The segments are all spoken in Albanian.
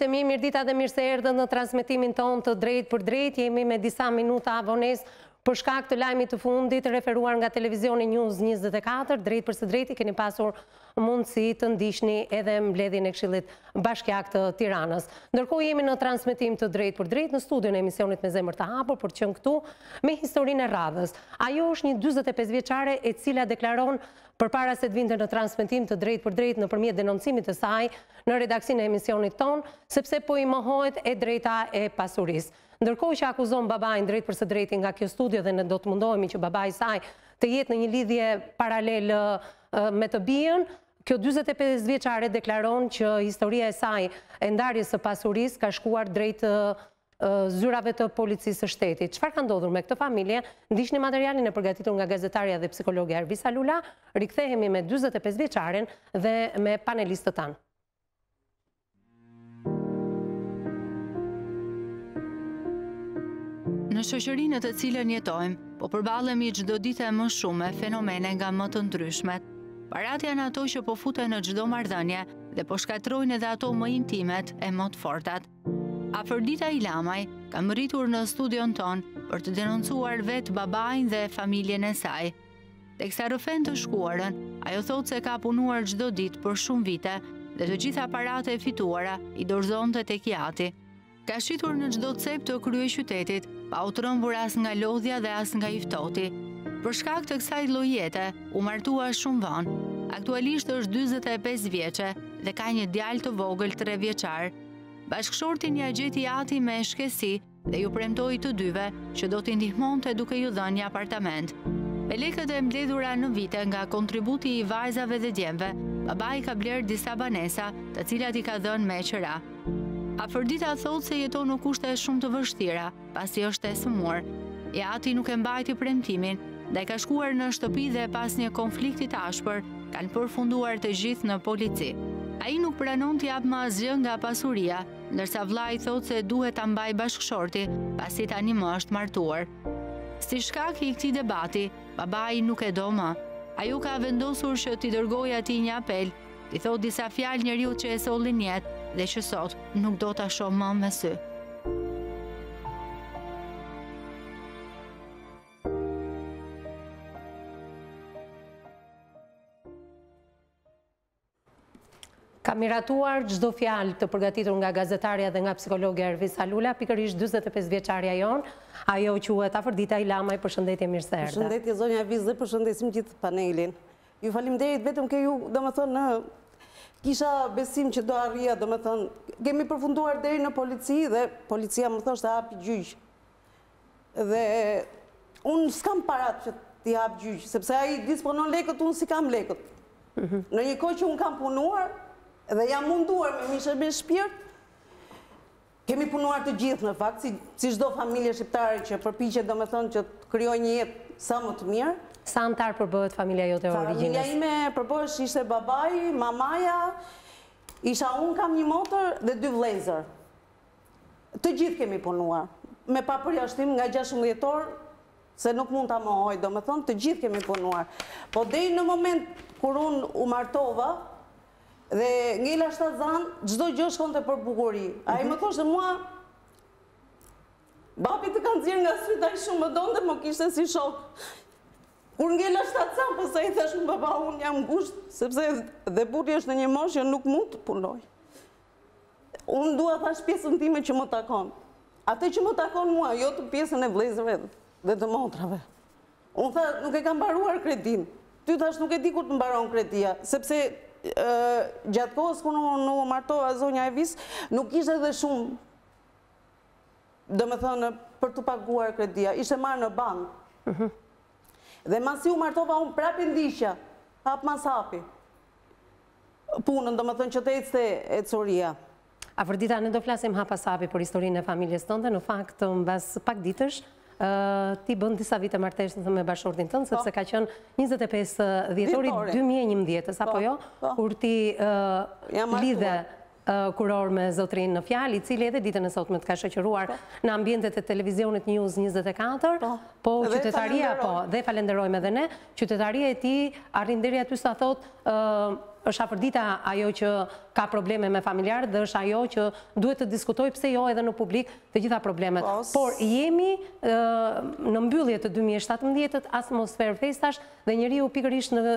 Mirëdita dhe mirëseerdhët në transmetimin tonë të drejtpërdrejtë. Jemi me disa minuta vonesë për shkak të lajmit të fundit referuar nga televizioni News 24, drejtpërsëdrejti keni pasur mundësi të ndiqni edhe mbledhjen e këshillit bashkiak të Tiranës. Ndërkohë jemi në transmetim të drejtpërdrejtë në studion e emisionit me zemër të hapur për të qenë këtu me historinë e radhës. Ajo është një 45 vjeçare e cila deklaron Përpara se të vinte në transmetim të drejtpërdrejtë nëpërmjet denoncimit të saj në redaksinë e emisionit tonë, sepse po i mohohet e drejta e pasurisë. Ndërkohë që akuzon babain drejtpërsëdrejti nga kjo studio dhe ne do të mundohemi që babai i saj të jetë në një lidhje paralele me të bijën, kjo dyzet e pesë vjeçare deklaron që historia e saj e ndarjes së pasurisë ka shkuar drejt zyrave të policisë së shtetit. Çfarë ka ndodhur me këtë familje? Ndiqni materialin e përgatitur nga gazetarja dhe psikologja Ervisa Lula. Rikthehemi me 45 vjeçaren dhe me panelistët tanë. Në shoqërinë në të cilën jetojmë, po përballemi çdo ditë e më shumë me fenomene nga më të ndryshmet. Paratë janë ato që po futen në çdo marrëdhënie dhe po shkatërrojnë edhe ato më intimet e më të fortat. Afërdita Ilamaj ka mbërritur në studion tonë për të denoncuar vetë babain dhe familjen e saj. Teksa rrëfen të shkuarën, ajo thotë se ka punuar çdo ditë për shumë vite dhe të gjitha paratë e fituara i dorëzonte tek i ati. Ka shitur në çdo cep të kryeqytetit, pa u trembur as nga lodhja dhe as nga i ftohti. Për shkak të kësaj lloj jete, u martua shumë vonë. Aktualisht është 45 vjeçe dhe ka një djalë të vogël 3 vjeçar. Bashkëshortin ia gjeti i ati me shkuesi dhe iu premtoi të dyve që do t'i ndihmonte duke iu dhënë një apartament. Me lekët e mbledhura në vite nga kontributi i vajzave dhe djemve, babai ka blerë disa banesa, të cilat i ka dhënë me qera. Afërdita thotë se jeton në kushte shumë të vështira, pasi është e sëmurë. I ati nuk e mbajti premtimin ndaj ka shkuar në shtëpi dhe pas një konflikti të ashpër, kanë përfunduar të gjithë në polici. Ai nuk pranon t'i japë më asgjë nga pasuria, ndërsa vëllai thotë se duhet ta mbajë bashkëshorti, pasi tanimë është martuar. Si shkak i këtij debati, babai nuk e do më. Ajo ka vendosur që t'i dërgojë atij një apel, T'i thotë disa fjalë njeriut që e solli në jetë dhe që sot nuk do ta shohë më me sy. Ka miratuar çdo fjalë të përgatitur nga gazetarja dhe nga psikologia Ervisa Lula, pikërisht 45 vjeçarja jonë, ajo që quhet Afërdita Ilamaj, përshëndetje mirëserdhe. Përshëndetje zonja Ervis dhe përshëndesim gjithë panelin. Ju faleminderit, vetëm ke ju, domethënë, kisha besim që do arrija, domethënë, kemi përfunduar deri në polici dhe policia më thoshte hapi gjyq. Dhe unë s'kam parat që t'i hap gjyq, sepse ai i disponon lekët, unë s'i kam lekët. Mhm. Në një kohë që unë kam punuar dhe jam munduar me mish e me shpirt, Kemi punuar të gjithë në fakt si çdo familje shqiptare që përpiqet domethënë që të krijojë një jetë sa më të mirë. Sa anëtarë përbëhet familja jote e origjinës? Familja ime përbëhet ishte babai, mamaja, isha unë kam një motër dhe dy vëllezër. Të gjithë kemi punuar me papërjashtim nga gjashtëmbëdhjetë orë se nuk mund ta mohoj domethënë të gjithë kemi punuar. Po deri në moment kur unë u martova, Dhe ngela shtatzënë, çdo gjë shkonte për bukuri. Ai më thoshte dhe mua, babi të kanë zirë nga sytë, a i shumë më donte dhe më kishte si shoqe. Kur ngela shtatzënë, përse i thashë mo baba, unë jam ngushtë, sepse dhe burri është në një moshë, që nuk mund të punojë. Unë dua thashë pjesën time që më takon. Atë që më takon mua, jo të pjesën e vëllezërve dhe të motrave. Unë tha, nuk e kam mbaruar kredinë. Ty thashë nuk e di kur të mbaron kredia, sepse gjatë kohës kur unë u martova zonja Evis, nuk ishte dhe shumë domethënë për t'u paguar kredia, ishte marrë në bankë. Mhm. Dhe masi u martova unë prapë ndiqja, hap mas hapi. Punën, domethënë që të ecte ecuria. Afërdita, ne do flasim hap pas hapi për historinë e familjes tënde, në fakt mbas pak ditësh ti bën disa vite martesë me bashkëshortin tënd sepse po. ka qenë 25 dhjetori 2011, apo po, jo? Po. Kur ti lidhe kurorë me zotërinë në fjalë, i cili edhe ditën e sotme të ka shoqëruar në ambientet e televizionit News 24, po qytetaria po, dhe e falënderojmë edhe ne, Qytetaria e tij arrin deri aty sa thotë, është Afërdita ajo që ka probleme me familjarët dhe është ajo që duhet të diskutojë pse jo edhe në publik të gjitha problemet. Por jemi në mbyllje të dy mijë e shtatëmbëdhjetë-t, atmosferë festash dhe njeriu pikërisht në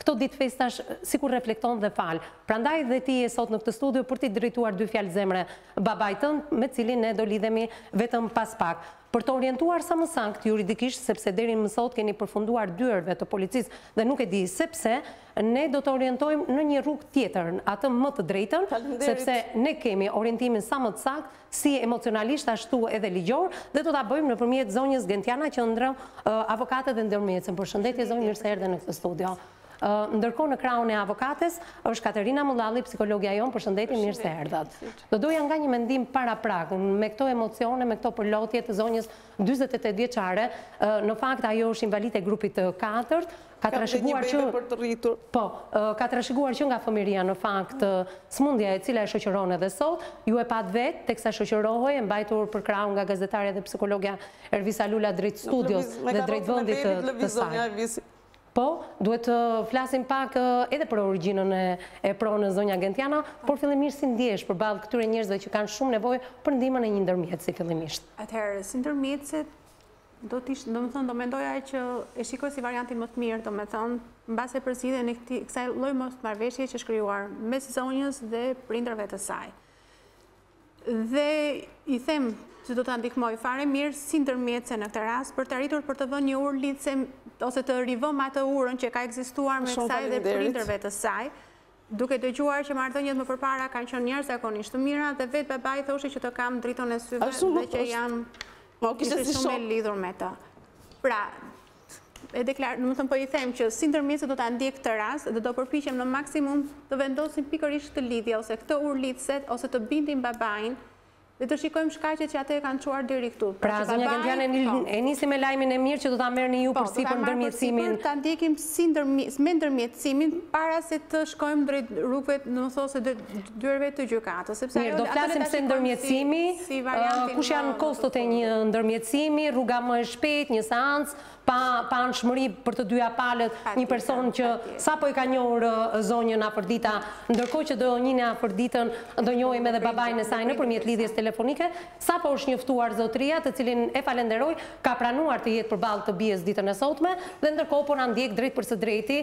këto ditë festash sikur reflekton dhe fal. Prandaj dhe ti je sot në këtë studio për t'i drejtuar dy fjalë zemre babait tënd me cilin ne do lidhemi vetëm pas pak. Për të orientuar sa më saktë juridikisht, sepse deri më sot keni përfunduar dyerve të policisë dhe nuk e di se pse, ne do t'ju orientojmë në një rrugë tjetër, atë më të drejtën, sepse ne kemi orientimin sa më të saktë, si emocionalisht ashtu edhe ligjor, dhe do ta bëjmë nëpërmjet zonjës Gentiana Qendro, avokate dhe ndërmjetëse. Përshëndetje zonjë, mirë se erdhe në këtë studio. Ndërkohë në krahun e avokates është Katerina Mullalli, psikologja jonë, përshëndetje, mirë se erdhët. Do doja nga një mendim paraprak, me këto emocione, me këto përlotje të zonjës 48 vjeçare, në fakt ajo është invalide e grupit të katërt, ka trashëguar që... Ka për të rritur. Po, ka trashëguar që nga fëmijëria në fakt, smundja e cila e shoqëron edhe sot, ju e patë vetë, teksa shoqërohej, e mbajtur për krahu nga gazetarja dhe psikologja Ervisa Lula drejt studios dhe drejt vendit të saj. Po, duhet të flasim pak edhe për origjinën e pronës zonja Gentiana, por fillimisht si ndihesh përballë këtyre njerëzve që kanë shumë nevojë për ndihmën e një ndërmjetësi fillimisht? Atëherë, si ndërmjetëse do të ishte, domethënë do mendoja që e shikoj si variantin më të mirë, domethënë mbase për zgjidhjen e këtij kësaj lloj mosmarrëveshje që është krijuar mes zonjës dhe prindërve të saj. Dhe i them që do ta ndihmoj fare mirë si ndërmjetëse në këtë rast për të arritur për të vënë një urë lidhëse ose të rivëmë atë urën që ka ekzistuar mes saj dhe prindërve të saj, duke dëgjuar që marrëdhëniet më përpara kanë qenë jashtëzakonisht të mira dhe vetë babai thoshte që të kam dritën e syve dhe që jam ishte shumë i lidhur me të. Pra, e deklaruar, domethënë po i them që si ndërmjetëse do ta ndjek këtë rast dhe do përpiqem në maksimum të vendosim pikërisht këtë lidhje ose këtë urë lidhëse ose të bindim babain dhe të shikojmë shkaqet që atë e kanë çuar deri këtu. Pra, pra zonja Gentiana, po, e nisim me lajmin e mirë që do ta merrni ju po, përsipër ndërmjetësimin. Po, ta ndjekim si ndërmjet, me ndërmjetësimin para se të shkojmë drejt rrugëve, domethënë se drejt dyerve të gjykatës, mirë, do flasim se ndërmjetësimi, kush janë kostot e një ndërmjetësimi, rruga më e shpejt, një seancë, pa pa anshmëri për të dyja palët, një person që sapo e ka njohur zonjën Afërdita, ndërkohë që do njihni Afërditën, do njohim edhe babain e saj nëpërmjet lidhjes telefonike, Sapo është njoftuar zotëria, të cilin e falenderoj, ka pranuar të jetë përballë të bijës ditën e sotme dhe ndërkohë po na ndjek drejtpërsëdrejti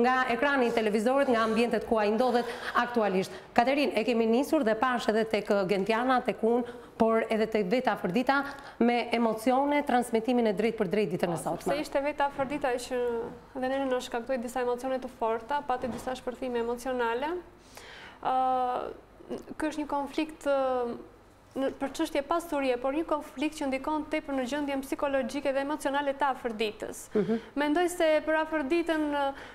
nga ekrani i televizorit, nga ambientet ku ai ndodhet aktualisht. Katerinë, e kemi nisur dhe pashë edhe tek Gentiana, tek unë, por edhe tek vetë Afërdita, me emocione transmetimin e drejtpërdrejtë ditën e sotme. Sepse ishte vetë Afërdita që dhe ne na shkaktoi disa emocione të forta, pati disa shpërthime emocionale. Ky është një konflikt për çështje pasurie, por një konflikt që ndikon tepër në gjendjen psikologjike dhe emocionale të Afërditës. Mhm. Mendoj se për Afërditën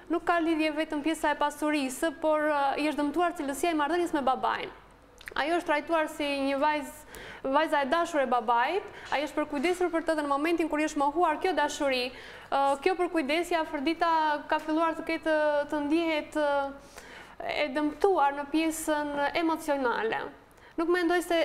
nuk ka lidhje vetëm pjesa e pasurisë, por i është dëmtuar cilësia e marrëdhënies me babain. Ajo është trajtuar si një vajzë vajza e dashur e babait, ai është përkujdesur për të dhe në momentin kur i është mohuar kjo dashuri, kjo përkujdesje Afërdita ka filluar të ketë të ndihet e dëmtuar në pjesën emocionale. Nuk mendoj se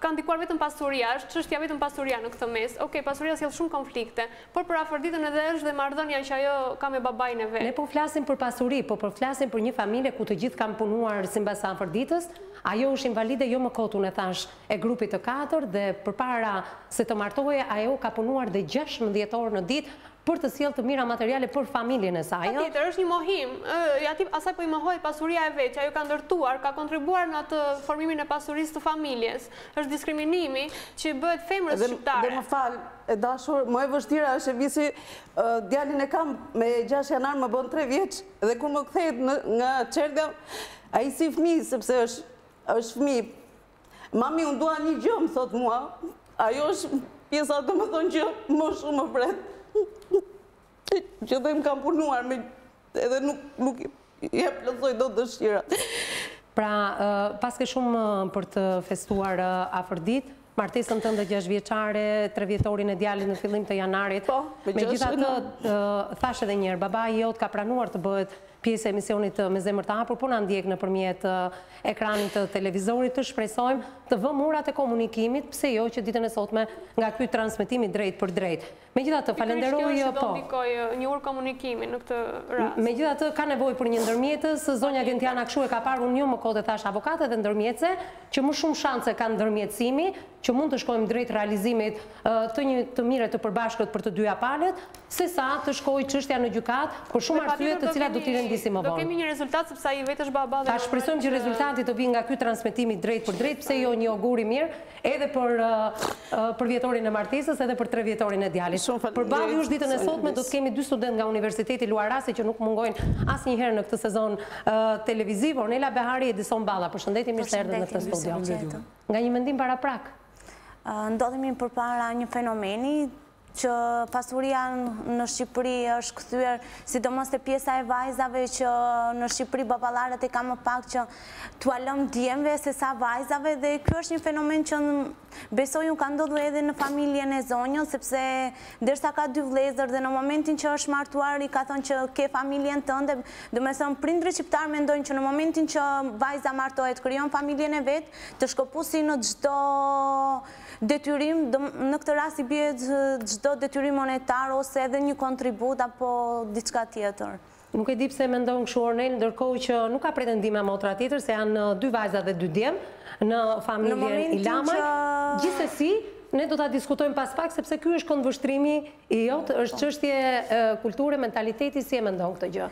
ka ndikuar vetëm pasuria, është çështja vetëm pasuria në këtë mes. Ok, pasuria sjell shumë konflikte, por për Afërditën edhe është dhe marrëdhënia që ajo ka me babain e vet. Ne po flasim për pasuri, po po flasim për një familje ku të gjithë kanë punuar simbas Afërditës, ajo është invalide jo më kot unë e thashë e grupit të katërt dhe përpara se të martohej ajo ka punuar dhe gjashtëmbëdhjetë orë në ditë për të sjellë të mira materiale për familjen e saj, ëh. Patjetër, është një mohim, ëh, atij, asaj po i mohohet pasuria e vet, që ajo ka ndërtuar, ka kontribuar në atë formimin e pasurisë të familjes. Është diskriminimi që i bëhet femrës shqiptare. Dhe, dhe më fal, e dashur, më e vështira është e visi, djalin e kam me gjashtë janar më bën tre vjeç, dhe kur më kthehet në, nga çerdha, ai si fëmijë, sepse është, është fëmijë, Mami, unë dua një gjë, më thotë mua. Ajo është pjesa domethënë që më shumë më vret. Që dhe më kam punuar me edhe nuk ja plotësoj dot dëshirat. Pra, paske shumë për të festuar Afërditë, martesën tënde gjashtëvjeçare, trevjetorin e djalit në fillim të janarit, po, megjithatë thashë edhe njëherë, babai jot ka pranuar të bëhet pjesë e emisionit Me Zemër të Hapur po na ndjek nëpërmjet ekranit të televizorit, të shpresojmë të vëmë urat e komunikimit, pse jo që ditën e sotme nga ky transmetim i drejtpërdrejtë. Megjithatë, falenderoj, po. Pikërisht kjo është që do ndikojë, një urë komunikimi në këtë rast. Megjithatë, ka nevojë për një ndërmjetës, zonja Gentiana kështu e ka parë, unë jo më kot e thashë avokate dhe ndërmjetëse, që më shumë shanse ka ndërmjetësimi, që mund të shkojmë drejt realizimit të një të mire të përbashkët për të dyja palët, se sa të shkojë çështja në gjykatë, për shumë arsye të cilat do t'i rendisi më vonë. Ta shpresojmë që rezultati të vijë nga ky transmetim i drejtpërdrejtë, pse jo një ogur i mirë edhe për përvjetorin e martesës, edhe për trevjetorin e djalit. Përballë jush ditën e sotme do të kemi dy studentë nga Universiteti Luarasi që nuk mungojnë asnjëherë në këtë sezon televiziv, Ornela Behari, Edison Balla. Përshëndetje, mirë se erdhët në këtë studio. Përshëndetje. Nga një mendim paraprak. Ndodhemi përpara një fenomeni që pasuria në Shqipëri është kthyer, sidomos te pjesa e vajzave që në Shqipëri baballarët e ka më pak që t'ua lënë djemve se sa vajzave dhe ky është një fenomen që besoj unë ka ndodhur edhe në familjen e zonjës, sepse derisa ka dy vëllezër dhe në momentin që është martuar i ka thonë që ke familjen tënde, domethënë prindërit shqiptarë mendojnë që në momentin që vajza martohet krijon familjen e vet, të shkëpusin në çdo Detyrim, në këtë rast i bie çdo detyrim monetar ose edhe një kontribut apo diçka tjetër. Nuk e di pse e mendon kështu Ornel, ndërkohë që nuk ka pretendime motra tjetër se janë dy vajza dhe dy djem në familjen Ilamaj. Gjithsesi, ne do ta diskutojmë pas pak sepse ky është këndvështrimi i yt, është çështje kulture, mentaliteti si e mendon këtë gjë.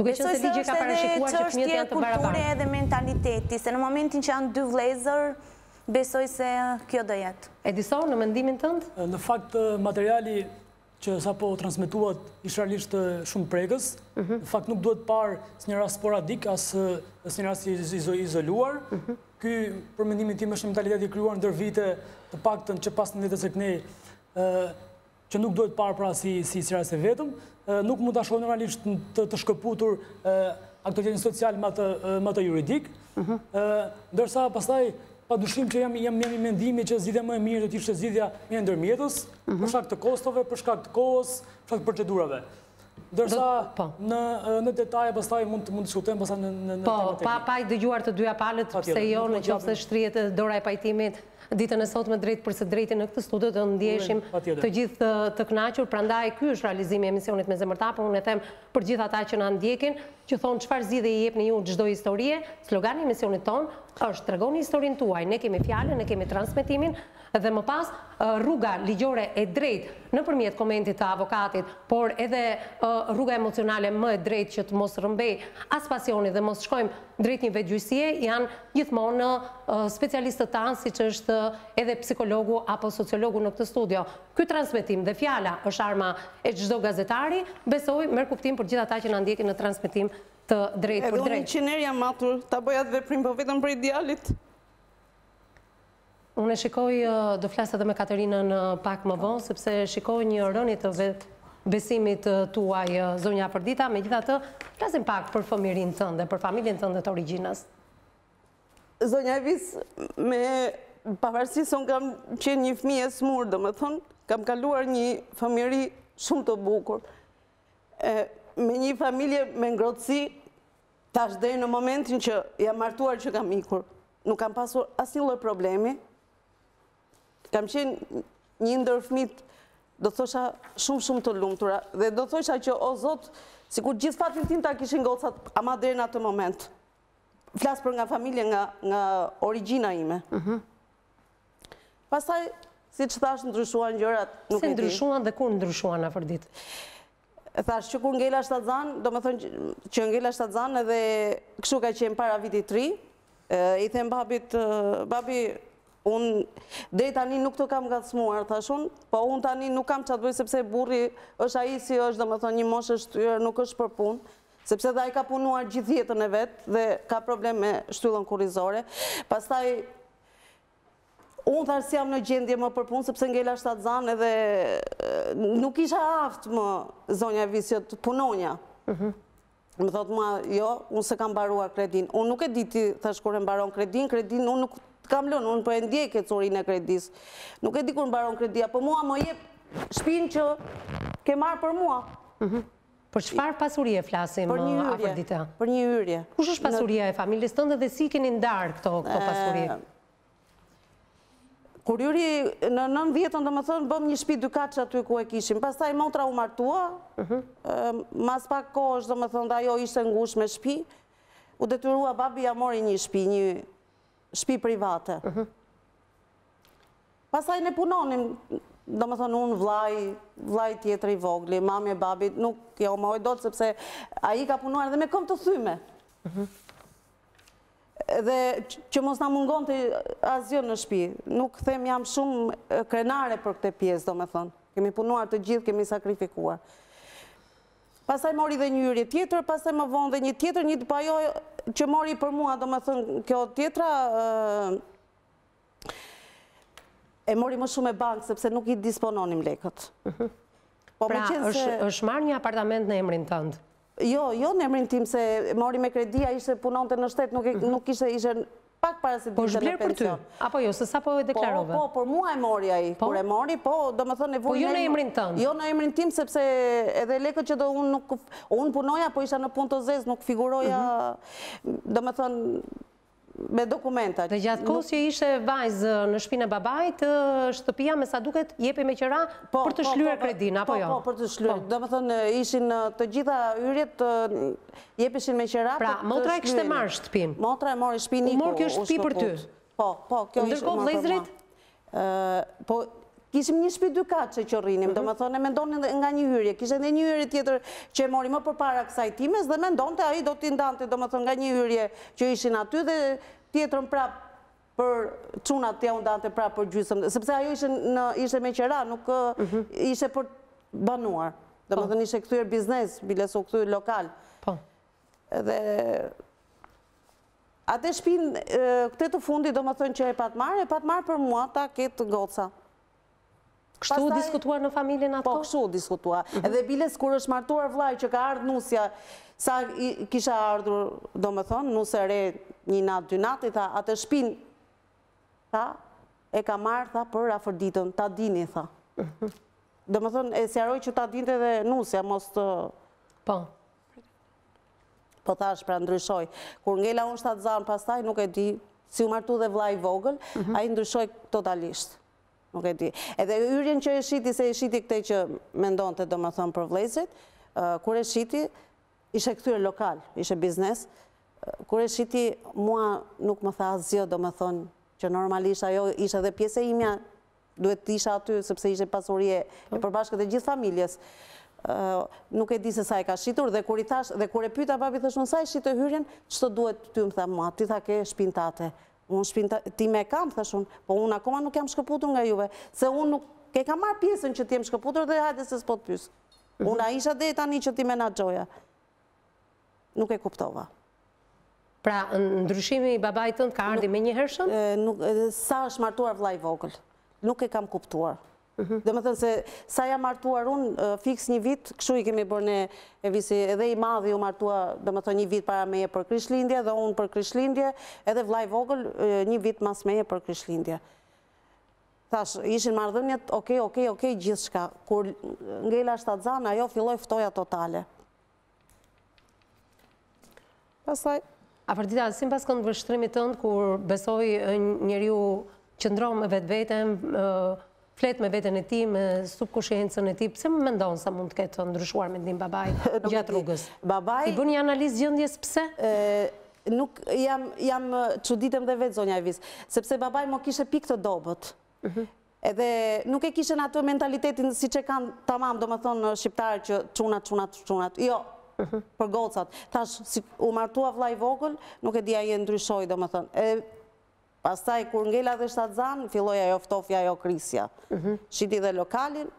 Duke qenë se ligji ka parashikuar që fëmijët janë të barabartë. Besoj se është edhe çështje kulture edhe mentaliteti, se në momentin që janë dy vëllezër, Besoj se kjo do jetë. Edison, në mendimin tënd? Në fakt, materiali që sapo u transmetua ishte realisht shumë prekës. Në fakt nuk duhet parë si një rast sporadik, as si një rast i izoluar. Ky, për mendimin tim, është një mentalitet i krijuar ndër vite, të paktën që pas nëntëdhjetës e këtej, që nuk duhet parë pra si si rast i vetëm, nuk mund ta shohim normalisht të shkëputur aktualitetin social me atë juridik. Mhm. ë Ndërsa pastaj pa dyshim që jam jam jam i mendimit që zgjidhja më e mirë do të ishte zgjidhja me ndërmjetës, mhm. për shkak të kostove, për shkak të kohës, për shkak të procedurave. Ndërsa po. në detaje pastaj mund të mund të diskutojmë pastaj në në po, temat e Po, pa i dëgjuar të dyja palët pse jo në qoftë se shtrihet dora e pajtimit ditën e sotme drejtpërsëdrejti në këtë studio do ndjeshim të gjithë të kënaqur, prandaj ky është realizimi i emisionit me zemër hapur, por unë e them për gjithë ata që na ndjekin, që thonë çfarë zgjidhje i jepni ju çdo historie, slogani i emisionit tonë është tregoni historinë tuaj, ne kemi fjalën, ne kemi transmetimin, dhe më pas rruga ligjore e drejtë nëpërmjet komentit të avokatit, por edhe rruga emocionale më e drejtë që të mos rrëmbejë as pasioni dhe mos shkojmë drejt një vetëgjyqësie janë gjithmonë specialistët tanë siç është edhe psikologu apo sociologu në këtë studio. Ky transmetim dhe fjala është arma e çdo gazetari, besoj merr kuptim për gjithë ata që na ndjekin në transmetim të drejtpërdrejtë. Edhe unë njëqind herë jam matur ta bëj atë veprim, po vetëm prej djalit. Unë e shikoj, do flas edhe me Katerinën pak më vonë, sepse shikoj një rënie të vetëbesimit tuaj, zonja Afërdita, megjithatë, flasim pak për fëmijërinë tënde, për familjen tënde të origjinës. Zonja Evis, pavarësisht se unë kam qenë një fëmijë e sëmurë, domethënë, kam kaluar një fëmijëri shumë të bukur, me një familje me ngrohtësi, Tash deri në momentin që jam martuar që kam ikur, nuk kam pasur asnjë lloj problemi. Kam qenë një ndër fëmijët do thosha shumë shumë të lumtura dhe do thosha që o Zot, sikur gjithë fatin tim ta kishin gocat ama deri në atë moment. Flas për nga familja, nga nga origjina ime. Ëh. Mhm. Pastaj, siç thashë, ndryshuan gjërat, nuk e di. Si ndryshuan dhe kur ndryshuan Afërdita? Thashë që kur ngela shtatzënë, domethënë që ngela shtatzënë edhe kështu ka qenë para viti, tri, i them babit, babi, unë deri tani nuk të kam ngacmuar, thashë unë, po unë tani nuk kam ça të bëj, sepse burri është ai si është, domethënë një moshë e shtyrë, nuk është për punë, sepse dhe ai ka punuar gjithë jetën e vet dhe ka problem me shtyllën kurrizore, pastaj, Unë thashë s'jam në gjendje më për punë, sepse ngela shtatzënë edhe nuk isha e aftë më zonja e vetes jo të punonja. Mhm. Më thotë mua, jo, unë s'e kam mbaruar kredinë. Unë nuk e di ti, thashë kur e mbaron kredinë, kredinë unë nuk të kam lënë, unë për po e ndjek ecurinë e kredisë. Nuk e di kur mbaron kredia, por po mua më jep shpinë që ke marrë për mua. Mhm. Për çfarë pasurie flasim Afërdite? Për një hyrje. Kush është pasuria e familjes tënde dhe si i keni ndarë këto pasuri? Kur hyri nëntëdhjeta domethënë, bëmë një shpi dykatëshe aty ku e kishim. Pastaj motra u martua, mhm. mas pak kohësh domethënë, dhe ajo ishte ngushtë me shpi, u detyrua babi ia mori një shpi, një shpi private. Mhm. Pastaj ne punonim, domethënë unë, vëllai, vëllai tjetër i vogli, mami e babi, nuk ia mohoj dot sepse ai ka punuar edhe me këmbë të thyme. Mhm. Dhe që mos na mungonte asgjë në shpi, nuk them jam shumë krenare për këtë pjesë, domethënë. Kemi punuar të gjithë, kemi sakrifikuar. Pastaj mori dhe një hyrje tjetër, pastaj më vonë dhe një tjetër, njëjtë po ajo që mori për mua, domethënë, kjo tjetra, e mori më shumë me bankë, sepse nuk i disponim lekët. Po pra, është marrë një apartament në emrin tënd? Jo, jo në emrin tim, se e mori me kredi ai, ishte punonte në shtet, nuk mhm. ishte, ishte pak para se po dilte në pension. Apo jo, se sapo e deklarove? Po, po, për mua e mori ai, po? kur e mori, po, domethënë e vunë... Po jo në emrin tënd? Jo në emrin tim, sepse edhe lekët që do unë nuk... Unë punoja, po isha në punë të zezë, nuk figuroja... Mhm. Domethënë, me dokumenta. Dhe gjatë kohës që ishe vajzë në shpinë e babait, shtëpia me sa duket jepej me qira po, për të po, shlyer po, kredinë, apo jo? Po, për të shlyer. Domethënë, ishin të gjitha hyrjet jepeshin me qira pra, për të shlyer. Pra, motra e kishte marrë shtëpinë? Motra e mori shpinë iku, u shkëput. U mor kjo shtëpi për ty? Po, po, kjo ishte marrë për mua. Po, kishim një shpi dykatëshe që rrinim, domethënë, e mendonin nga një hyrje. Kishim dhe një hyrje tjetër që e mori më përpara kësaj times dhe mendonte ai do t'i ndante, domethënë, nga një hyrje që ishin aty dhe tjetrën prapë për çunat t'ua ndante prapë për gjysëm. Sepse ajo ishte me qera, nuk ishte për banuar. Domethënë, ishte kthyer biznes, biles u kthye lokal. Po. Dhe... Ate shpin këte të fundit domethënë që e pat marrë, e pat marrë për mua ta ketë goca. Kështu u diskutua në familjen ato? Po, kështu u diskutua. Mhm. Edhe biles kur është martuar vllai që ka ardhë nusja, sa kishte ardhur, domethënë, nuse e re një natë, dy natë, i tha, ate shpin, tha, e ka marrë, tha, për Afërditën, ta dini, tha. Mhm. Domethënë, e sqaroi që ta dinte dhe nusja, mos të... Po. Po thash pra ndryshoi. Kur ngela unë shtatzanë pastaj, nuk e di, si u martu dhe vllai i vogël, mhm. ai ndryshoi totalisht. Nuk e di. Edhe hyrjen që e shiti, se e shiti këte që mendonte domethënë për vllezërit, kur e shiti, ishte kthyer lokal, ishte biznes, kur e shiti, mua nuk më tha asgjë, domethënë, që normalisht ajo ishte dhe pjesë e imja, duhet të isha aty, sepse ishte pasuri e po. përbashkët e gjithë familjes. Nuk e di se sa e ka shitur, dhe kur i thash, dhe kur e pyta babi, thash unë sa e shite hyrjen, ç'të duhet ty më tha mua, ti tha ke shpin tate, unë shpin time e kam, thash unë, po unë akoma nuk jam shkëputur nga juve, se unë nuk e kam marrë pjesën që të jem shkëputur dhe hajde se s'po të pys. Mhm. Unë isha deri tani që t'i menaxhoja. Nuk e kuptova. Pra, ndryshimi i babait tënd ka ardhur i menjëhershëm? Sa është martuar vëllai i vogël? Nuk e kam kuptuar. Mhm. Domethënë se sa jam martuar unë, fiks një vit, këshu i kemi bërë ne, Evis, edhe i madhi u martua, domethënë një vit para meje për krishtlindje, dhe unë për krishtlindje, edhe vllai i vogël një vit mas meje për krishtlindje. Thash, ishin marrëdhëniet, okej, okej, okej, gjithçka. Kur ngela shtatzanë, ajo filloi ftohja totale. Pasaj, Afërdita, sipas këndvështrimit tëndë, kur besoj njeriu qëndron me vetveten, flet me veten e tij, me subkoshiencën e tij, pse mendon se mund të ketë ndryshuar mendim babai gjatë rrugës? I bën një analizë gjendjes pse? Nuk jam, jam çuditem dhe vetë zonja Evis, sepse babai më kishte pikë të dobët, Edhe nuk e kishen atë mentalitetin siç e kanë tamam, domethënë ne shqiptarët që çunat, çunat, çunat. Jo, mhm. për gocat. Thash, si u martua vllai i vogël, nuk e di, ai ndryshoi, domethënë. E, pastaj, kur ngela dhe shtatzanë, filloi ajo ftofja, ajo krisja. Mhm. Shiti dhe lokalin,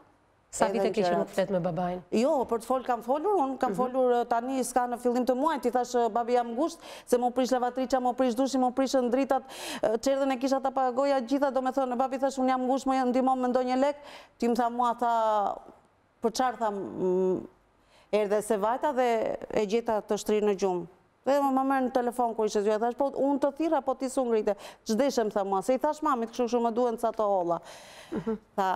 Sa vite ke që nuk flet me babain? Jo, për të folë kam folur, unë kam mhm. folur eh, tani s'ka në fillim të muajit i thashë eh, babi jam ngusht, se m'u prish lavatriçja, m'u prish dushi, m'u prishën dritat, eh, çerdhen e kisha ta pagoja gjitha, domethënë, babi i thashë unë jam ngusht, më ndihmon me ndonjë lek, ti më tha mua, tha, për çarë tha, mm, erdhe se vajta dhe e gjeta të shtrirë në gjumë. Dhe më më merr në telefon kur ishte zgjuar, thashë, po unë të thirra, po ti s'u ngrite, ç'deshe më tha mua, se i thashë mamit, kështu më duhen ca të holla. Tha,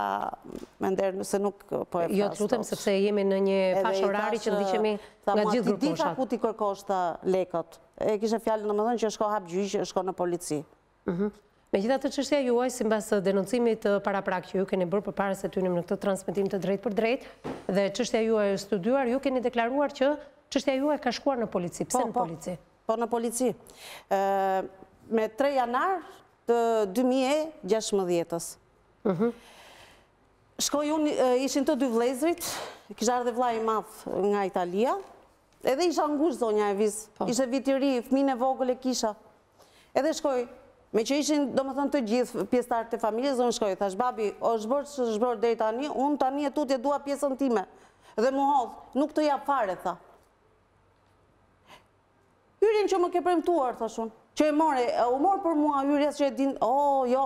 me nderë, se nuk po e flas. Po. Jo, të lutem, sepse jemi në një fashë orari që ndiqemi nga gjithë grupmoshat. Tha, ma ti dita ku t'i kërkosh, tha, lekët, e kishe fjallë në më dhënë që shko hap gjyq, shko në polici. Mhm. Megjithatë çështja juaj sipas denoncimit paraprak që ju keni bërë përpara se të hynim në këtë transmetim të drejtpërdrejtë dhe çështja juaj është studiuar, ju keni deklaruar që çështja juaj ka shkuar në polici. Pse në polici? Po në polici. Me 3 janar të 2016-ës. Mhm. Shkoj unë, ishin të dy vlezrit, kishte ardhë vllai i madh nga Italia, edhe isha ngush zonja Evis, po. ishte Viti i Ri, fmijën e vogël e kisha, Edhe shkoj, meqë ishin domethënë të gjithë pjesëtarët e familjes, unë shkoj, thashë babi, është bërë ç'është bërë deri tani, unë tani e tutje dua pjesën time, dhe m'u hodh, nuk të jap fare, tha. Hyrjen që më ke premtuar, thashë unë, që e more, u mor për mua hyrja që e din, o, jo,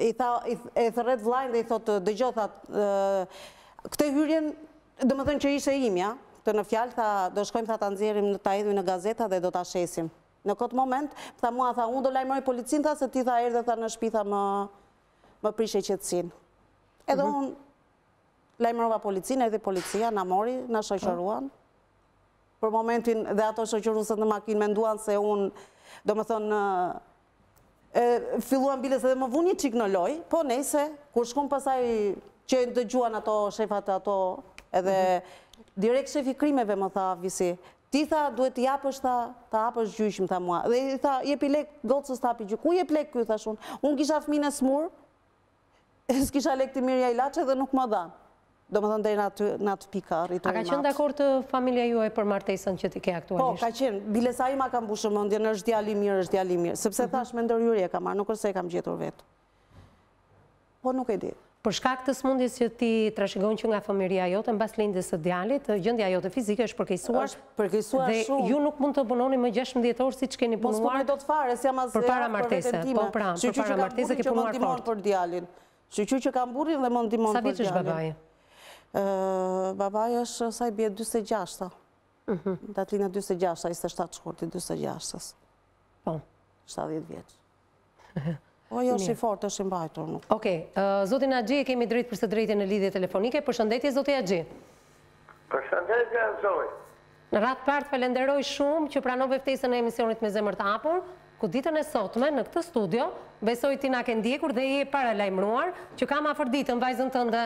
e thërret vllain dhe i thotë, dëgjo, tha, këtë hyrjen, domethënë që ishte imja, të në fjalë, tha, do shkojmë, tha, ta nxjerrim, ta hedhim në gazeta dhe do ta shesim. Në këtë moment, tha mua, tha, unë do lajmëroj policinë, tha, se ti, tha, erdhe, tha, në shpi, tha, më prishe qetësinë. Edhe mhm. unë lajmërova policinë, erdhi policia, na mori, na shoqëruan. për momentin dhe ato shoqëruesit në makinë menduan se unë, domethënë, filluan biles edhe më vunë një çik në lojë, po nejse, kur shkum pastaj që e ndëgjuan ato shefat ato, edhe mhm. direkt shefi i krimeve më tha visi, ti tha duhet t'i hapësh tha, ta hapësh gjyqin më tha mua, dhe i tha, jepi lek gocës ta hapi gjyqin, ku jep lek ky, thashë unë, unë kisha fmijën e smurë, E s'kisha lek të merrja ilaçe dhe nuk më dhanë. Domethënë deri në atë pikë ka arritur im atë. A ka qenë dakord familja juaj për martesën që ti ke aktualisht? Po, ka qenë. Biles ai ma ka mbushur mëndjen, është djalë i mirë, është djalë i mirë. Sepse thashë me ndërhyrje e kam marrë, nuk është se e kam gjetur vetë. Po, nuk e di. Për shkak të smundjes që ti trashëgon që nga fëmijëria jote, mbas lindjes së djalit, gjendja jote fizike është përkeqësuar përkeqësuar shumë. Dhe ju nuk mund të punoni më gjashtëmbëdhjetë orë siç keni punuar. Po s'punoj dot fare, siç përpara martesës. Po pra, përpara martesës ke punuar fort. Për djalin. Shyqyr që kam burrin dhe më ndihmon për djalin. Sa vjeç është babai? Ëh, babai është sa i bie 46-ta. Mhm. Datlindja 46-ta, 27 shkurti 46-s. Po. 70 vjeç. Po, jo është i fort, është i mbajtur. Oke, zotin Haxhi e kemi drejt për së drejti në lidhje telefonike. Përshëndetje, zoti Haxhi. Përshëndetje, zonjë. Në radhë të parë të falenderoj shumë që pranove ftesën e emisionit me zemër të hapur, ku ditën e sotme në këtë studio, besoj ti na ke ndjekur dhe je paralajmëruar, që kam afër Afërditën vajzën tënde.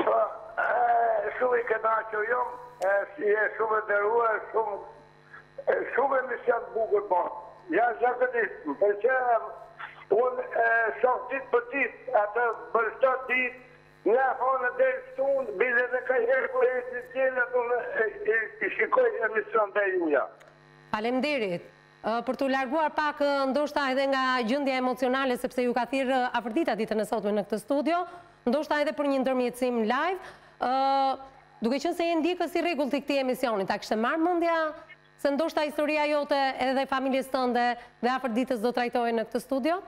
Po, shumë i kënaq jom, e shumë e nderuar, shumë Shumë emision i bukur po jashtëzakonisht më pëlqen un e shoh dit për dit atë për çdo dit nga e hëna deri t'shtunë bile edhe kanjher kur është e diela un i shikoj emisionet e juja. Faleminderit. Për tu larguar pak ndoshta edhe nga gjendja emocionale sepse ju ka thirrë Afërdita ditën e sotme në këtë studio, ndoshta edhe për një ndërmjetësim live, ë, Duke qenë se je ndjekës i rregullt i këtij emisioni, ta kishte marrë mendja se ndoshta historia jote edhe e familjes tënde dhe Afërditës do trajtohej në këtë studio?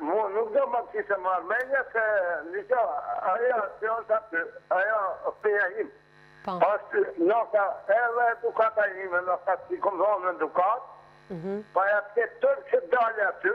Mua nuk do ma kishte marrë mendja se diçka, ajo që është aty, ajo është feja ime. Po. Është ndoshta edhe edukata ime, ndoshta sikur ndodh në edukatë, po ja të ketë turp që dalja aty,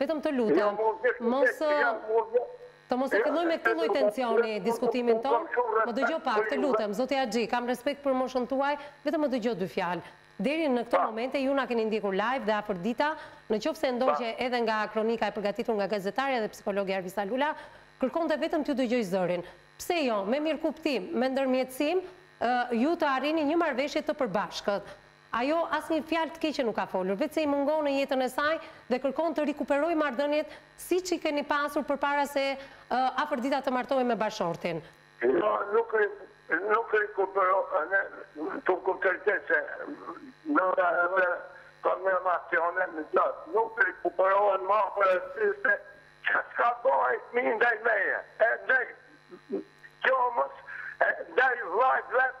Vetëm të lutem, mos të mos e fillojmë me këtë lloj tensioni diskutimin tonë, më dëgjo pak, të lutem, zoti Haxhi, kam respekt për moshën tuaj, vetëm më dëgjo dy fjalë. Deri në këto momente ju na keni ndjekur live dhe Afërdita, në qoftë se e ndoqe edhe nga kronika e përgatitur nga gazetarja dhe psikologja Ervisa Lula, kërkonte vetëm t'ju dëgjojë zërin. Pse jo, me mirëkuptim, me ndërmjetësim, ju të arrini një marrëveshje të përbashkët. Ajo asnjë fjalë të keqe nuk ka folur, veçse i mungon në jetën e saj dhe kërkon të rikuperojë marrëdhëniet siç i keni pasur përpara se Afërdita të martohej me bashkëshortin. Jo, nuk nuk rikuperova, ne tu kuptoj ti se nëna edhe konfirmacionin e gjatë, nuk rikuperohen më për arsye se çka s'ka bo ai fëmijë ndaj meje, e ndaj s'omës, e ndaj vllait vet,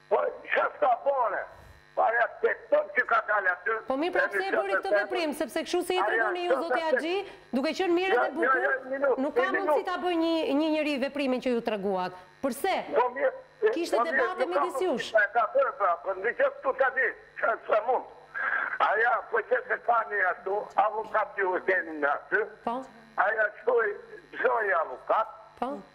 Po ça s'ka bo. A ja teton që ka dal aty. Po mirë pra pse e bëri këtë veprim, sepse kshtu si i tregoni ju zoti Haxhi, duke qenë mirë edhe bukur, nuk ka mundësi ta bëjë një një njeri veprimin që ju treguat. Përse? Kishte debate midis jush. Po mirë, nuk ka mundësi, e ka bërë pra, po ndigjo ktu tani, ça ça mund. Aja po qe se ka një ashtu, avukat ju e keni në aty, aja shtoi, çdoi avukat,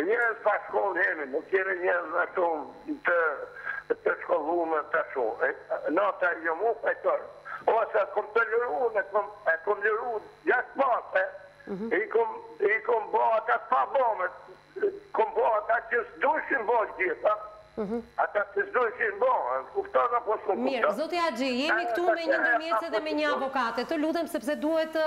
Njerëz pa shkollë jemi, nuk jemi njerëz na shumë të të shkollume ta shumë. Nata jam unë fajtor, ose kom tolëru un e kom e kom lëru jashtë mase, i kom i kom bo ata të pa bome, kom bo ata që s'dujshin bo gjitha, ata që s'dujshin bo, e kupton apo s'po kupton. Mirë, zoti Haxhi, jemi këtu me një ndërmjetëse dhe me një avokate. Të lutem sepse duhet të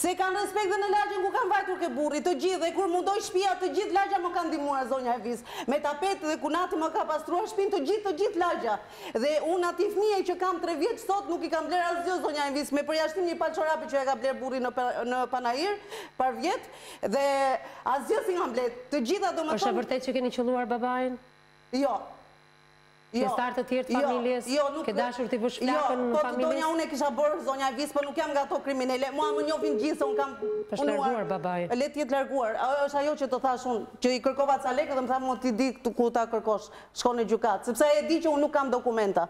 Se kanë respekt dhe në lagjen ku kanë vajtur ke burri, të gjithë, dhe kur m'u dogj shpia të gjithë lagja më ka ndihmuar zonja Evis, me tapet dhe kunati më ka pastruar shpinë të gjithë të gjithë lagja, dhe unë atij fëmije që kam tre vjeç sot nuk i kam bler asgjë zonja Evis me përjashtim një palë çorape që ja ka bler burri në në panair parvjet dhe asgjë s'i kam ble të gjitha domethënë. Është e vërtetë që keni qëlluar babain? Jo. Pjestar të tjerë të familjes, ke dashur t'i vësh flakën familjes? Jo, po të donja unë e kisha bërë, zonja Evis, po nuk jam nga to kriminele, mua më njofin gjithë se unë kam punuar. Pse është larguar babai. Le të jetë larguar, është ajo që të thashë unë, që i kërkova ca lekë dhe më tha mua ti di ku ta kërkosh, shko në gjykatë, sepse ajo e di që unë nuk kam dokumenta.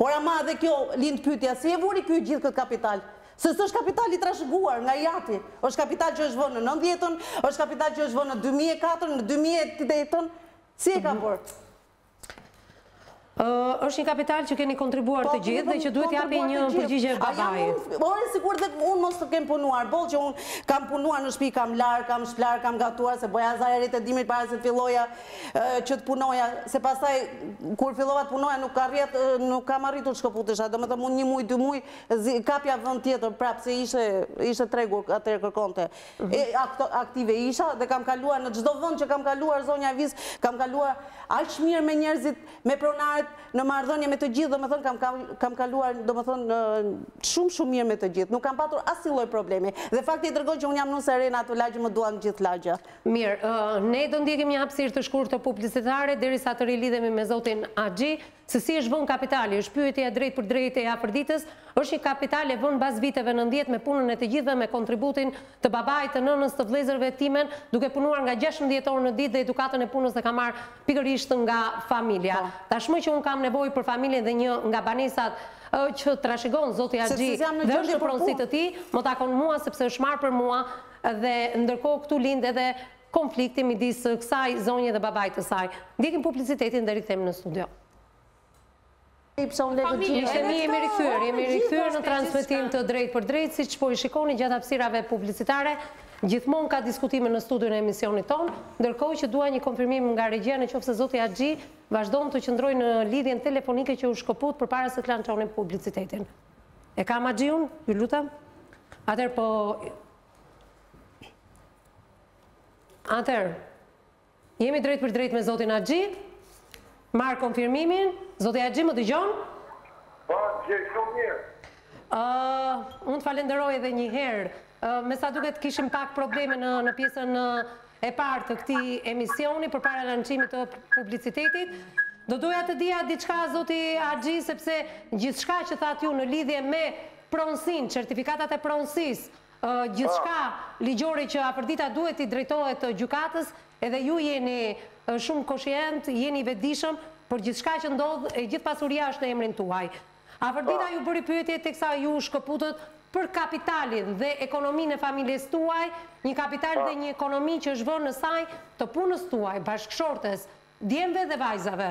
Por ama edhe kjo lind pyetja, si e vuri ky gjithë këtë kapital? Se s'është kapital i trashëguar nga i ati, është kapital që është vënë në nëntëdhjetën, është kapital që është vënë në dy mijë e katër, në dy mijë e tetën, Si e ka vënë? është një kapital që keni kontribuar po, të gjithë dhe që duhet japi një përgjigje babai. Ore, sikur dhe unë mos të kem punuar, boll që unë kam punuar në shpi, kam larë, kam shplarë, kam gatuar, se boja zairet e dimit para se të filloja që të punoja, se pastaj, kur fillova të punoja, nuk, arjet, nuk kam arritur shkëputesha, domethënë mund një muj, dy muj, kapja vënd tjetër, prapë, se ishte, ishte tregu atëhere kërkonte. e aktive isha dhe kam kaluar në çdo vend që kam kaluar zonja Evis, kam kaluar aq mirë me njerëzit, me pronarët, në marrëdhënie me të gjithë, domethënë kam kam kaluar domethënë shumë shumë mirë me të gjithë. Nuk kam patur asnjë lloj problemi. Dhe fakti e tregon që un jam nuse re në ato lagje më duan gjithë lagja. Mirë, ne do ndjekim një hapësirë të shkurtë publicitare derisa të rilidhemi me zotin Haxhi. Se si është vënë kapitali, është pyetje e drejtpërdrejtë e Afërditës, është një kapital i vënë mbas viteve nëntëdhjetë me punën e të gjithëve me kontributin të babait, të nënës, të vëllezërve timen, duke punuar nga gjashtëmbëdhjetë orë në ditë dhe edukatën e punës e kam marrë pikërisht nga familja. Tashmë që unë kam nevojë për familjen dhe një nga banesat që trashëgon zoti Haxhi dhe është në pronësi të tij, më takon mua sepse është marrë për mua dhe ndërkohë këtu lind edhe konflikti midis kësaj zonje dhe babait të saj. Ndjekim publicitetin dhe rikthehemi në studio. Ishte mi jemi rikthyer, jemi rikthyer në transmetim të drejtpërdrejtë, siç po i shikoni gjatë hapësirave publicitare, gjithmonë ka diskutime në studion e emisionit tonë, ndërkohë që dua një konfirmim nga regjia në qoftë se zoti Haxhi vazhdon të qëndrojë në lidhjen telefonike që u shkëput përpara se të lançonim publicitetin. E kam Haxhiun? Ju lutem. Atëherë po Atëherë, jemi drejtpërdrejt me zotin Haxhi, marr konfirmimin, zoti Haxhi më dëgjon? Po, dëgjoj shumë mirë. Unë të falënderoj edhe një herë, me sa duket kishim pak probleme në pjesën e parë të këtij emisioni, përpara lançimit të publicitetit, do doja të dija diçka zoti Haxhi, sepse gjithçka që thatë ju në lidhje me pronësinë, certifikatat e pronësisë, gjithçka ligjore që Afërdita duhet t'i drejtohet gjykatës, edhe ju jeni shumë koshient, jeni i vetëdijshëm për gjithçka që ndodh, e gjithë pasuria është në emrin tuaj. Afërdita ju bëri pyetje teksa ju u shkëputët për kapitalin dhe ekonominë e familjes tuaj, një kapital dhe një ekonomi që është vënë në sajë të punës tuaj, bashkëshortes, djemve dhe vajzave.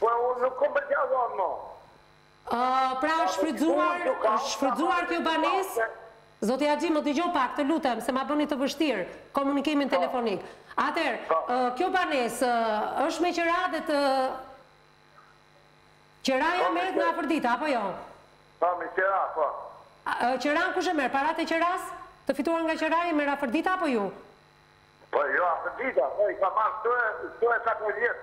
Po unë nuk kom për t'ia dhënë mo. Pra është shfrytëzuar, është shfrytëzuar kjo banesë? Zoti Haxhi, më dëgjo pak, të lutem, se ma bëni të vështirë komunikimin telefonik. Atëherë, kjo banesë është me qira dhe të Qiraja merret nga Afërdita, apo jo? Po, me qira, po. Qiranë kush e merr? Paratë e qirasë? Të fituar nga qiraja i merr Afërdita apo ju? Po, jo Afërdita, po i ka marrë këtu e katër vjet.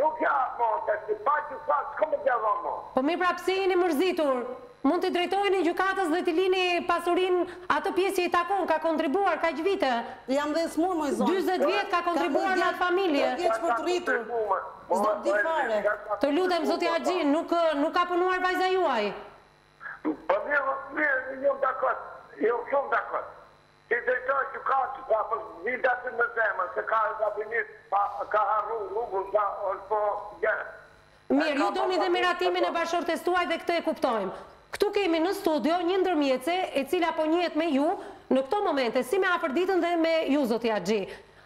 Nuk jap mo tash i paç i sakt s'ka me t'ia dhënë mo. Po mirë pra pse jeni mërzitur? Mund t'i drejtoheni gjykatës dhe t'i lini pasurinë atë pjesë që i takon, ka kontribuar kaq vite. Jam dhe e smur moj zonjë. Dyzet vjet ka kontribuar në atë familje. Ka djalë për të rritur. S'do të di fare. Të lutem zoti Haxhi, nuk nuk ka punuar vajza juaj? Po mirë, mirë, jom dakord, jom shumë dakord. T'i drejtohet gjykatës sa po zbrit aty në zemër se ka gabimisht pa ka harru rrugun sa është bo gest Mirë, ju doni dhe miratimin e bashkëshortes tuaj dhe këtë e kuptojmë. Këtu kemi në studio një ndërmjetëse e cila po njihet me ju në këto momente si me Afërditën dhe me ju zoti Haxhi.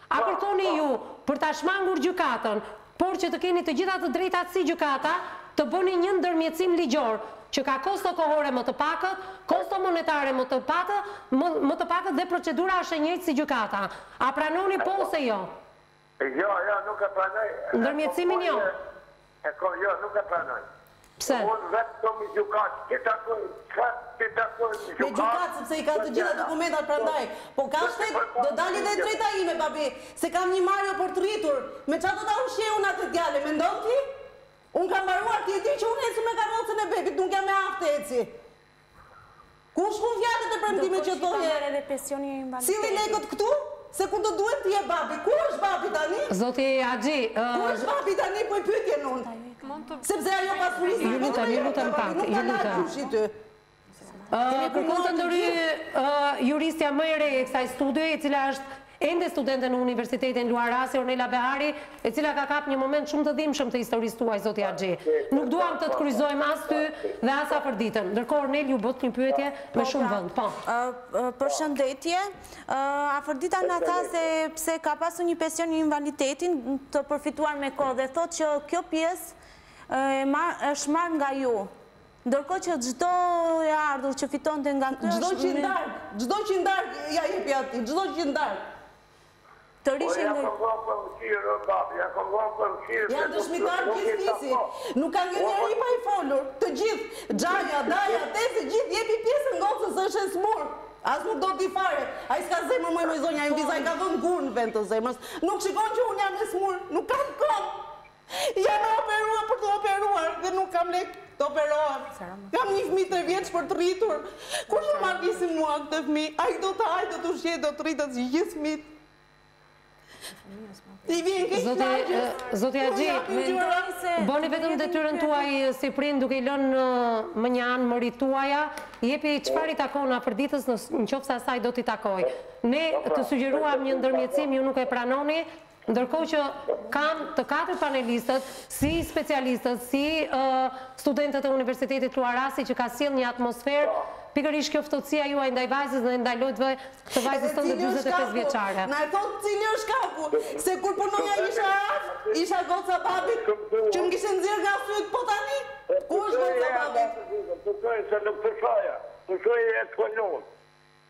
A kërkoni ju për ta shmangur gjykatën, por që të keni të gjitha të drejtat si gjykata, të bëni një ndërmjetësim ligjor, që ka kosto kohore më të pakët, kosto monetare më të patë, më, më të pakët dhe procedura është e njëjtë si gjykata. A pranoni po ose jo? Jo, jo, nuk e pranoj. Ndërmjetësimin jo. E ka jo nuk e pranoj. Pse? Unë vetë do në gjykatë të takohemi, të takohemi gjykatë. Në gjykatë sepse i ka të gjitha dokumentat prandaj. Po ka shtet do dali dhe e drejta ime babi se kam një Mario për të rritur me ça do ta ushqej unë atë djalë e mendon ti? Unë kam mbaruar ti e di që unë eci me karrocën e bebit nuk jam më e aftë eci. Ku shkuan fjalët dhe premtimet që thoje? Silli lekët këtu, se kur të duhen ti je babi. Ku është babi tani? Zoti Haxhi, ë. Ku është babi tani po e bëj pyetjen unë. Sepse ajo pasuri s'ka vetëm ajo. Ju lutem, ju lutem, ju lutem. Kërkon të ndërhyjë juristja më e re e kësaj studioje, e cila është Ende studente në Universitetin Luarasi, Ornela Behari, e cila ka kap një moment shumë të dhimbshëm të historisë tuaj, zoti Haxhi. Nuk duam të të kryqëzojmë as ty dhe as Afërditën. Ndërkohë Ornela ju bën një pyetje me shumë vend. Po. Përshëndetje. Afërdita na tha sepse ka pasur një pension një invaliditeti të përfituar me kohë dhe thotë që kjo pjesë është marrë nga ju. Ndërkohë që çdo e ardhur që fitonte nga ky është Çdo qindarkë, çdo qindarkë ia jepja atij, çdo qindarkë. Të rishej nga Po ja ka ngopë përfshirë o babi, ja ka ngopë përfshirë Janë dëshmitarë gjithë fisi, nuk ka ngel njeri pa i folur, të gjithë, xhaja, daja, teze, gjithë, jepi pjesën gocës se është e sëmurë, as nuk do të di fare, ai s'ka zemër moj moj zonja, ai më duket ka vënë gur në vend të zemrës, nuk shikon që unë jam e sëmurë, nuk kam këmbë. Jam e operuar për të operuar dhe nuk kam lek të operohem. Kam një fëmijë tre vjeç për të rritur. Kur të marrë visin mua këtë fëmijë, ai do të hajë, do të vishet, do të rritet si gjithë fëmijët. I vjen këtë Zoti, lagjes. Zoti Haxhi, bëni vetëm detyrën tuaj si prind duke i lënë mënjanë mëritë tuaja, jepi çfarë i takon Afërditës në qofë se asaj do t'i takojë. Ne të sugjeruam një ndërmjetësim, ju nuk e pranoni, Ndërkohë që kam të katër panelistët, si specialistët, si studentët e Universitetit Luarasi që ka sjellë një atmosferë, pikërisht kjo ftohtësia juaj ndaj vajzës dhe ndaj lotëve të vajzës tënde njëzet e pesë vjeçare. Na thoni cili është shkaku, se kur punoja isha e aftë, isha goca babit që më kishte nxjerrë nga sytë, po tani, ku është goca babit? Pushojë se nuk pushoja, pushojë e punonë.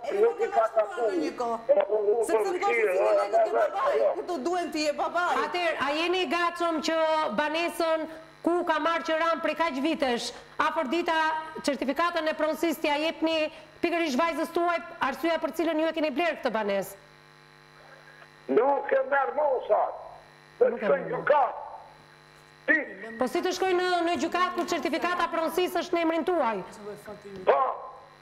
Ej nuk e ka shkruar në një kohë. Sepse në kohë kur ti je nuk je babai, kur të duhen ti je babai. Atëherë, a jeni i gatshëm që banesën ku ka marrë qiranë prej kaq vitesh, Afërdita, certifikatën e pronësisë t'ia jepni pikërisht vajzës tuaj, arsyeja për të cilën ju e keni blerë këtë banesë? Nuk e merr mosha. Do të shkojë në gjykatë. Pikë. Po si të shkojë në gjykatë kur certifikata e pronësisë është në emrin tuaj? Po.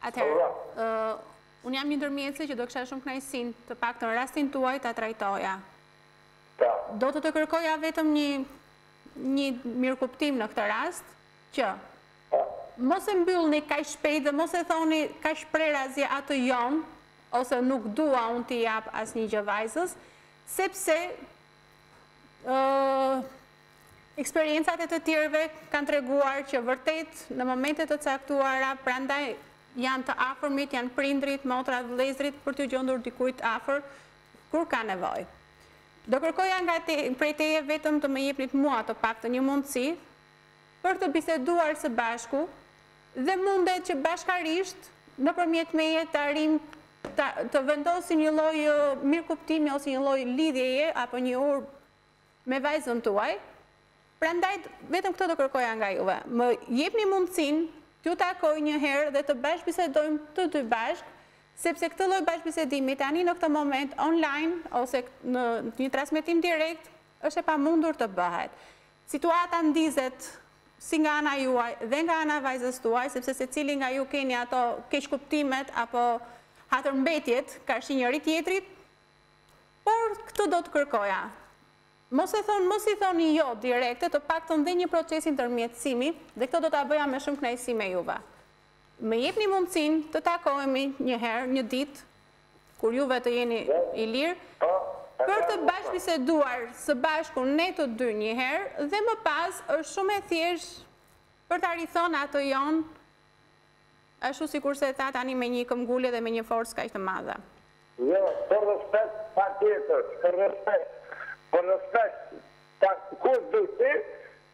Atëherë, unë jam një ndërmjetëse që do kisha shumë kënaqësinë, të paktën në rastin tuaj ta trajtoja. Po. Do të të kërkoja vetëm një një mirëkuptim në këtë rast, që po. mos e mbyllni kaq shpejt dhe mos e thoni kaq prerazi atë jonë, ose nuk dua unë t'i jap asnjë gjë vajzës, sepse Eksperiencat e të tjerëve kanë treguar që vërtet në momente të caktuara, prandaj janë të afërmit, janë prindërit, motrat, vëllezërit për t'u gjendur dikujt afër kur ka nevojë. Do kërkoja nga, prej teje vetëm të më jepnit mua të paktën një mundësi për të biseduar së bashku Dhe mundet që bashkarisht, nëpërmjet meje, të arrijmë të vendosim një lloj mirëkuptimi ose një lloj lidhjeje apo një urë me vajzën tuaj. Prandaj vetëm këtë do kërkoja nga juve, më jepni mundësinë t'ju takoj një herë dhe të bashkëbisedojmë të dy bashkë, sepse këtë lloj bashkëbisedimi tani në këtë moment online ose në një transmetim direkt është e pamundur të bëhet. Situata ndizet si nga ana juaj dhe nga ana e vajzës tuaj, sepse secili nga ju keni ato keqkuptimet apo hatërmbetjet karshi njëri tjetrit, por këtë do të kërkoja, mos i thoni, mos i thoni jo direkte, të paktën dhe një procesi ndërmjetësimi dhe këtë do ta bëja me shumë kënaqësi me juve. Më jepni mundësinë të takohemi një herë, një ditë, kur juve të jeni i lirë, për të bashkëbiseduar së bashku ne të dy një herë dhe më pas është shumë e thjeshtë për ta rithënë atë jo-në ashtu sikurse e tha tani me një këmbëngulje dhe me një forcë kaq të madhe. Jo, për respekt patjetër, për respekt, për respekt Të, kur do ti,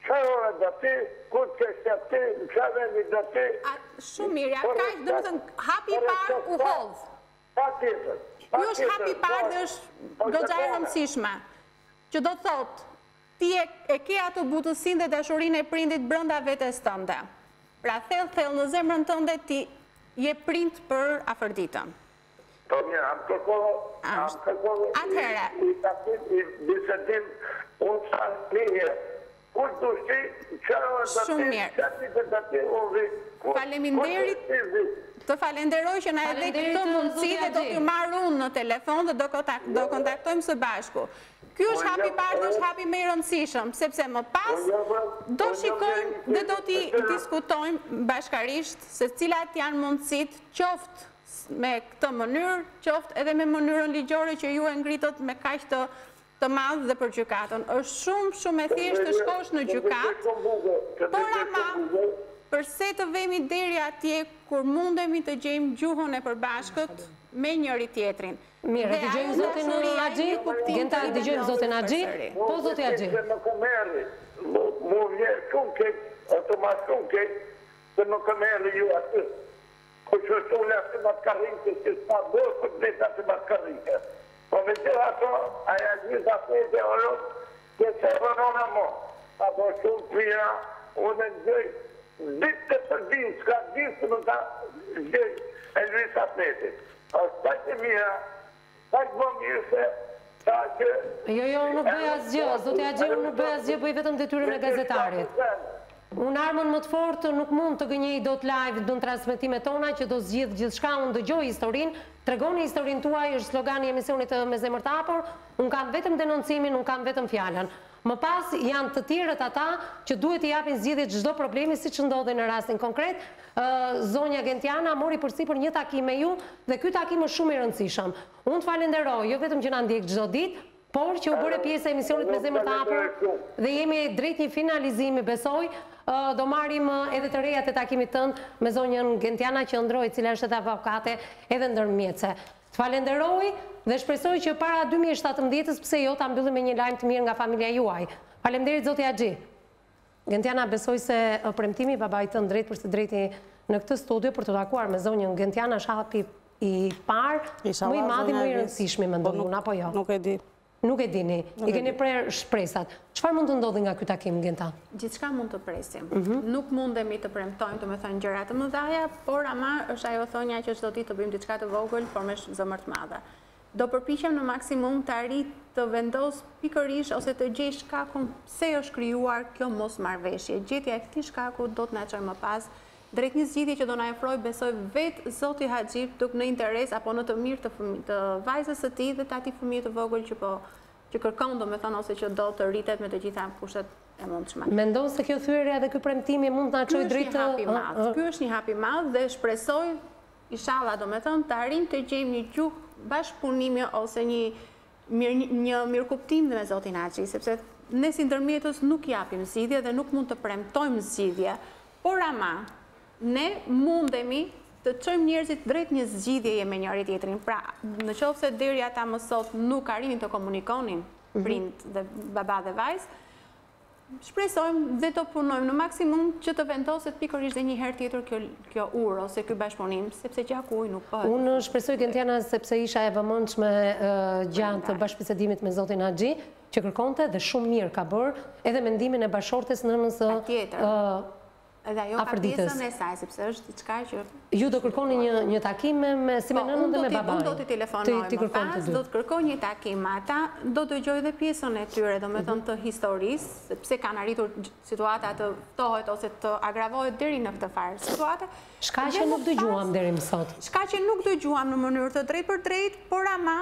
çfarë ore do ti, kur të kesh qejf ti, në çfarë vendi do ti, Shumë mirë, ja kaq, domethënë hapi i parë u hodh. Patjetër, patjetër. Ky është hapi i parë dhe është goxha e rëndësishme. Që do të thotë, ti e ke atë butësinë dhe dashurinë e prindit brenda vetes tënde. Pra thellë thellë në zemrën tënde ti je prind për Afërditën. Po mirë, a ke kohë, a ke kohë, atëherë, i takim, i bisedim, unë të thashë një herë, kur të shi, që orë do të shi, që ditë do të shi, unë vi, kur të shi, vi. Të falenderoj që na e dhe këtë mundësi dhe do t'ju marr unë në telefon dhe do kontaktojmë së bashku. Ky është hapi i parë dhe është hapi më i rëndësishëm, sepse më pas do shikojmë dhe do t'i diskutojmë bashkarisht se cilat janë mundësitë qoftë me këtë mënyrë, qoftë edhe me mënyrën ligjore që ju e ngritët me kaq të madhe dhe për gjykatën. Është shumë, shumë e thjeshtë të shkosh në gjykatë, por ama përse të vemi deri atje kur mundemi të gjejmë gjuhën e përbashkët me njëri tjetrin. Mirë, e dëgjojmë zotin Haxhi, Genta e dëgjojmë zotin Haxhi, po zoti Haxhi. Nëse nuk u merri, më vjen shumë keq, ose ma shumë keq, se nuk e merri ju aty. Ku shërtoi atë maskarrikë që s'ka dorë për të blerë atë maskarrikë. Po megjithatë ai Agiz atje i dehoron se se dhunona mo. Ka bo shumë të mira, unë e ndjej ditë e përditë s'ka ditë që nuk ta ndjej Elvis Ahmetin. Është sa e mira Aq më mirë se sa që si Jo jo unë nuk bëj asgjë zoti Haxhi unë nuk bëj asgjë bëj vetëm detyrën e gazetarit. Unë armën më të fortë nuk mund të gënjej dot live në transmetimet tona që do zgjidh gjithçka unë dëgjoj historinë tregoni historinë tuaj është slogan i emisionit Me Zemër të Hapur unë kam vetëm denoncimin unë kam vetëm fjalën Më pas janë të tjerët ata që duhet t'i japin zgjidhje çdo problemi siç ndodhi në rastin konkret, zonja Gentiana mori përsipër një takim me ju dhe ky takim është shumë i rëndësishëm. Unë të falenderoj jo vetëm që na ndjek çdo ditë, por që u bëre pjesë e emisionit me zemër të hapur dhe jemi drejt një finalizimi besoj, do marrim edhe të rejat e takimit tënd me zonjën Gentiana Qëndro e cila është edhe avokate edhe ndërmjetëse. Të falenderoj dhe shpresoj që para dy mijë e shtatëmbëdhjetë-s pse jo ta mbyllin me një lajm të mirë nga familja juaj. Faleminderit zoti Haxhi. Gentiana besoj se ë premtimi i babait tënd drejt për së drejti në këtë studio për t'u takuar me zonjën Gentiana është hapi i parë më i madhi më i rëndësishmi mendoj unë apo jo. Nuk e di. Nuk e dini, i keni prerë shpresat. Çfarë mund të ndodhi nga ky takim, Genta? Gjithçka mund të presim. Mhm. Nuk mundemi të premtojmë domethënë gjëra të mëdhaja, por ama është ajo thonja që çdo ditë të bëjmë diçka të vogël, por me zemër të madhe. Do përpiqem në maksimum të arrij të vendos pikërisht ose të gjej shkakun pse është krijuar kjo mosmarrëveshje. Gjetja e këtij shkaku do të na çojë më pas Drejt një zgjidhje që do na ofrojë besoj vetë zoti Haxhi duk në interes apo në të mirë të fëmi, të vajzës së tij dhe të atij fëmije të vogël që po që kërkon domethënë ose që do të rritet me të gjitha kushtet e mundshme. Mendon se kjo thyerja dhe ky premtimi mund të na çojë drejt Ky është një hap i madh. Ky është një hap i madh dhe shpresoj ishalla domethënë të arrijmë të gjejmë një gjuhë bashkëpunimi ose një Një mirëkuptim dhe me zotin Haxhi, sepse ne si ndërmjetës nuk japim zgjidhje dhe nuk mund të premtojmë zgjidhje, por ama ne mundemi të çojmë njerëzit drejt një zgjidhjeje me njëri tjetrin. Pra, në qoftë se deri ata më sot nuk arrinin të komunikonin prind dhe baba dhe vajzë, Shpresojmë dhe do punojmë në maksimum që të vendoset pikërisht dhe një herë tjetër kjo urë ose ky bashkëpunim, sepse gjaku ujë nuk bëhet. Unë shpresoj Gentiana sepse isha e vëmendshme gjatë bashkëbisedimit me zotin Haxhi, që kërkonte dhe shumë mirë ka bërë edhe mendimin e bashkëshortes nënës së Dhe ajo ka pjesën e saj, sepse është diçka që... Ju do kërkoni një, një takim me, me si me po, nënën dhe me babanë. Po, unë do t'i telefonoj më pas, do të kërkoj një takim me ata, do dëgjoj dhe pjesën e tyre, domethënë të historisë, sepse kanë arritur situata të ftohet ose të agravohet deri në këtë farë situate. Çka që nuk dëgjuam deri më sot? Çka që nuk dëgjuam në mënyrë të drejtpërdrejtë, por ama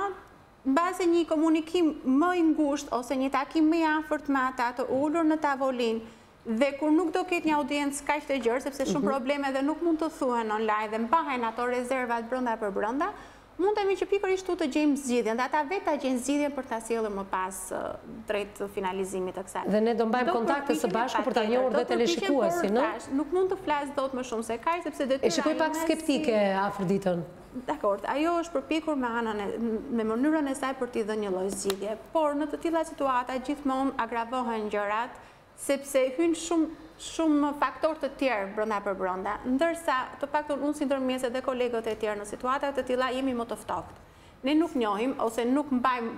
në bazë një komunikim më i ngushtë ose një takim më i afërt me ata të ullur në tavolinë, Dhe kur nuk do ketë një audiencë kaq të gjerë, sepse shumë mhm. probleme dhe nuk mund të thuhen online dhe mbahen ato rezervat brenda për brenda, mundemi që pikërisht këtu të gjejmë zgjidhjen dhe ata vetë ta gjejnë zgjidhjen për ta sjellur më pas drejt finalizimit të kësaj. Dhe ne do mbajmë kontakte së bashku për ta njohur dhe teleshikuesin, ëh. Nuk mund të flas dot më shumë se kaq sepse detyra. E shikoj pak skeptike Afërditën. Dakord, ajo është përpjekur me anën e me mënyrën e saj për t'i dhënë një lloj zgjidhje, por në të tilla situata gjithmonë agravohen gjërat sepse hyjnë shumë shumë faktorë të tjerë brenda për brenda, ndërsa të paktën unë si ndërmjetëse dhe kolegët e tjerë në situata të tilla jemi më të ftohtë. Ne nuk njohim ose nuk mbajmë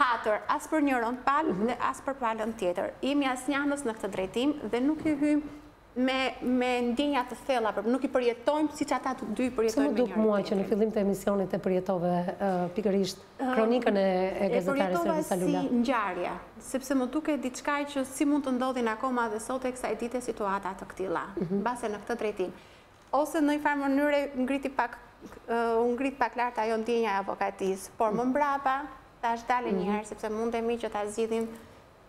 hatër as për njërën palë dhe as për palën tjetër. Jemi asnjanës në këtë drejtim dhe nuk i hyjmë me me ndjenja të thella, nuk i përjetojmë siç ata të dy i përjetojnë me njëri. Se m'u duk mua që në fillim të emisionit e përjetove pikërisht kronikën e gazetares Ersa Lula. Si ngjarje, sepse më duket diçka që si mund të ndodhin akoma dhe sot e kësaj dite situata të këtilla, mbase në këtë drejtim. Ose në një farë mënyre ngriti pak, u ngrit pak lart ajo ndjenja e avokatisë, por më mbrapa thashë dale një herë sepse mundemi që ta zgjidhim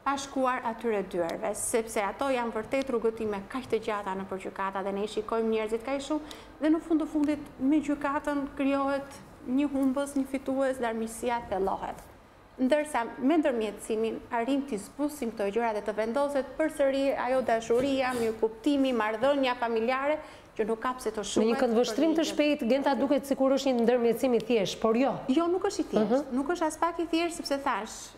pa shkuar atyre dyerve, sepse ato janë vërtet rrugëtime kaq të gjata nëpër gjykata dhe ne i shikojmë njerëzit kaq shumë dhe në fund të fundit me gjykatën krijohet një humbës, një fitues dhe armiqësia thellohet. Ndërsa me ndërmjetësimin arrijmë t'i zbusim këto gjëra dhe të vendoset përsëri ajo dashuria, mirëkuptimi, marrëdhënia familjare që nuk ka pse të shuhet. Në një këndvështrim të shpejtë, Genta duket sikur është një ndërmjetësim i thjeshtë, por jo. Jo, nuk është i thjeshtë. Nuk është aspak i thjeshtë sepse thashë,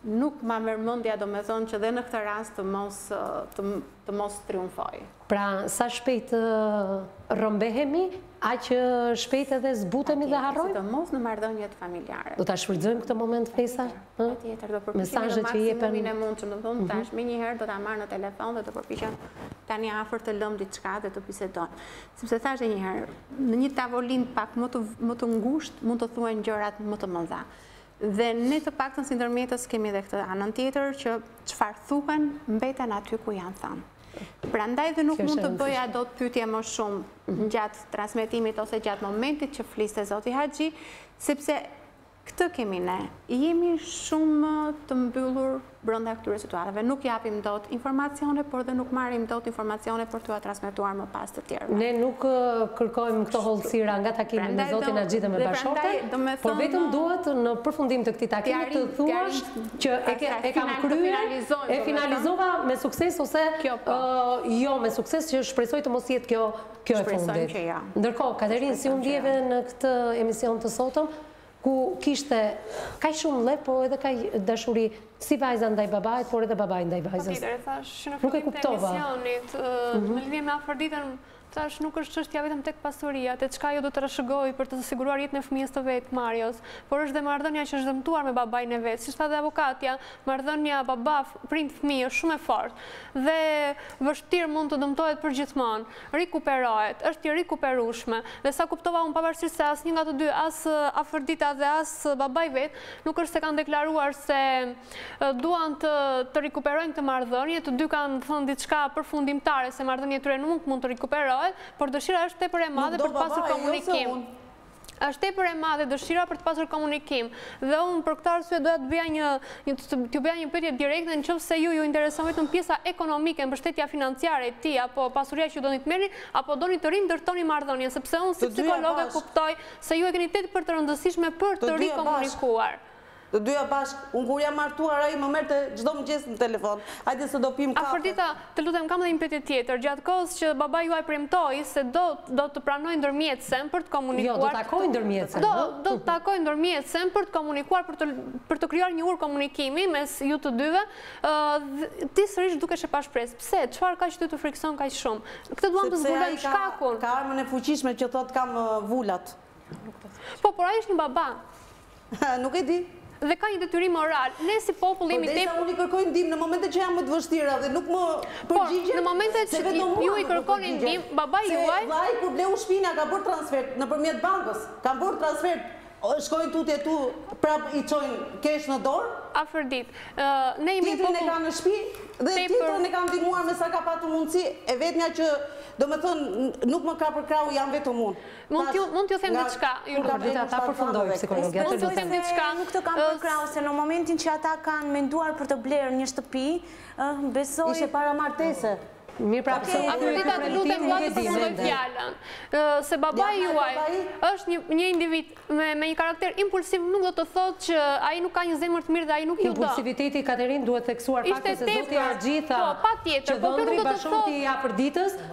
Nuk ma merr mendja domethënë që dhe në këtë rast të mos të mos triumfojë. Pra sa shpejt rrëmbehemi, aq shpejt edhe zbutemi dhe harrojmë? Patjetër, sidomos në marrëdhëniet familjare. Do ta shfrytëzojmë këtë moment Fesa? Patjetër, do përpiqemi në maksimumin e mundshëm, domethënë thashë menjëherë do ta marr në telefon dhe do përpiqem tani afër të lëmë diçka dhe të bisedojmë. Sepse thashë edhe një herë, në një tavolinë pak më të më të ngushtë mund të thuhen gjërat më të mëdha. Dhe ne të paktën si ndërmjetës kemi edhe këtë anën tjetër që çfarë thuhen mbeten aty ku janë thënë. Prandaj dhe nuk mund të bëja dot pyetje më shumë mhm. gjatë transmetimit ose gjatë momentit që fliste Zoti Haxhi, sepse këtë kemi ne. Jemi shumë të mbyllur Brenda këtyre situatave nuk japim dot informacione, por dhe nuk marrim dot informacione për t'ua transmetuar më pas të tjerëve. Ne nuk kërkojmë këto hollësira nga takimi me zotin Agji dhe me bashkëshorten, por vetëm duhet në përfundim të këtij takimi të thuash që e kam kryer, e finalizova me sukses ose jo me sukses, që shpresoj të mos jetë kjo e fundit. Ndërkohë, Katerinë, si u ndjeve në këtë emision të sotëm? ku kishte kaq shumë llef po edhe kaq dashuri si vajza ndaj babait por edhe babai ndaj vajzës. Patjetër, e thashë që në fillim të emisionit, në lidhje me Afërditën, thashë nuk është çështja vetëm tek pasuria, te çka ajo do të trashëgojë për të siguruar jetën e fëmijës të vet, Marios, por është dhe marrëdhënia që është dëmtuar me babain e vet. Siç tha dhe avokatja, marrëdhënia baba, prind, fëmijë është shumë e fortë dhe vështirë mund të dëmtohet përgjithmonë. Rikuperohet, është e rikuperueshme. Dhe sa kuptova unë, pavarësisht se asnjë nga të dy, as Afërdita dhe as babai i vet, nuk është se kanë deklaruar se duan të të rikuperojnë këtë marrëdhënie, të dy kanë thënë diçka përfundimtare se marrëdhënia e tyre nuk mund të rikuperohet, por dëshira është tepër e madhe për të pasur komunikim. Është tepër e madhe dëshira për të pasur komunikim dhe unë për këtë arsye doja të bëja një t'ju bëja një pyetje direkte në qoftë se ju ju intereson vetëm pjesa ekonomike, mbështetja financiare e tij apo pasuria që ju doni të merrni, apo doni të rindërtoni marrëdhënien, sepse unë si psikologe kuptoj se ju e keni tepër të rëndësishme për të rikomunikuar. Të dyja bashkë, unë kur jam martuar ai më merrte çdo mëngjes në telefon, hajde se do pimë kafe. Afërdita, të lutem kam edhe një pyetje tjetër, gjatë kohës që babai juaj premtoi se do të pranojë ndërmjetësen për të komunikuar, do të takojë ndërmjetësen, do do të takojë ndërmjetësen për të komunikuar për të për të krijuar një urë komunikimi mes ju të dyve, ë ti sërish dukeshe pa shpresë, pse, çfarë kaq ty të frikëson kaq shumë? Këtë duam të zbulojmë shkakun. Sepse ai ka ka armën e fuqishme që thotë kam vulat. Po, por ai është një baba. Nuk e di. Dhe ka një detyrim moral. Ne si popull jemi tepër Përderisa unë i kërkoj ndihmë në momentet që janë më të vështira dhe nuk më përgjigjet. Por, në momentet që ju i kërkoni ndihmë, babai juaj Se vllai kur bleu shpinë ka bërë transfert nëpërmjet bankës. Kanë bërë transfert, shkojnë tutje e tu, prapë i çojnë kesh në dorë. Afërdit, ne jemi një popull Tjetrin e ka në shtëpi dhe tjetrën e ka ndihmuar me sa ka patur mundësi, e vetmja që, domethënë, nuk më ka përkrahur jam vetëm unë. Mund t'ju, mund t'ju them diçka, ju lutem. Le ta përfundojë psikologia, të lutem. Mund diçka. Nuk të kanë përkrahur, se në momentin që ata kanë menduar për të blerë një shtëpi, besoj... Ishe para martese. Mirë pra, prapë se Afërdita, të lutem, nuk e di, mendem. Se babai juaj është një, një individ me, me një karakter impulsiv, nuk do të thotë që ai nuk ka një zemër të mirë dhe ai nuk ju do. Impulsiviteti, Katerinë, duhet theksuar fakti se zoti Agji tha që dhëndri, bashkëshorti i Afërditës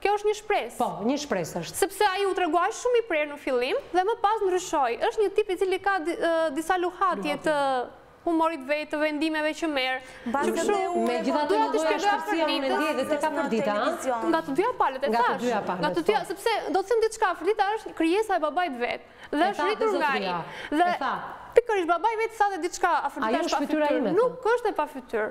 Kjo është një shpresë. Po, një shpresë është. Sepse ai u tregua aq shumë i prerë në fillim dhe më pas ndryshoi. Është një tip i cili ka disa luhatje të humorit vetë, të vendimeve që merr. Që kështu, megjithatë një lloj ashpërsie unë ndjej dhe tek Afërdita, nga të dyja palët e thash. Nga të dyja, sepse do të themi diçka, Afërdita është krijesa e babait vet dhe është rritur nga ai. Dhe pikërisht babai vet tha dhe diçka Afërdita është pa fytyrë. Nuk është e pa fytyrë.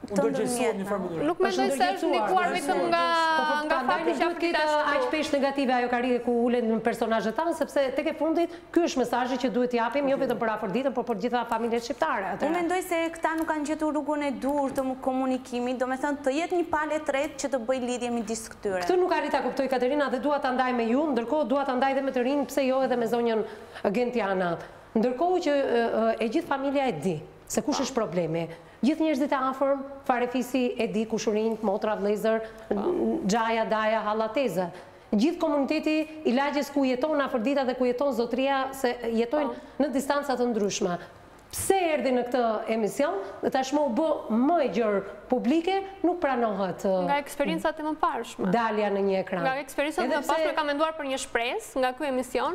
U ndërgjegjësuat në një farë mënyre. Nuk mendoj se është ndikuar vetëm nga nga fakti që Afërdita është ashtu. Aq peshë negative ajo karrige ku ulen personazhet tanë, sepse tek e fundit ky është mesazhi që duhet të japim jo vetëm për Afërditën, por për të gjitha familjet shqiptare. Unë mendoj se këta nuk kanë gjetur rrugën e duhur të komunikimit, domethënë të jetë një palë e tretë që të bëjë lidhje midis këtyre. Këtë nuk arrij ta kuptoj Katerina dhe dua ta ndaj me ju, ndërkohë dua ta ndaj dhe me të rinjtë pse jo edhe me zonjën Gentiana. Ndërkohë që e gjithë familja e di se kush është problemi. Gjithë njerëzit e afërm, farefisi e di, kushërinjtë, motra, vëllezër, xhaja, daja, halla, teze. Gjithë komuniteti i lagjes ku jeton Afërdita dhe ku jeton zotria se jetojnë në distanca të ndryshme. Pse erdhi në këtë emision dhe tashmë u bë më e gjerë publike, nuk pranohet. Nga eksperiencat e mëparshme. Dalja në një ekran. Nga eksperiencat e mëparshme ka menduar për një shpresë nga ky emision,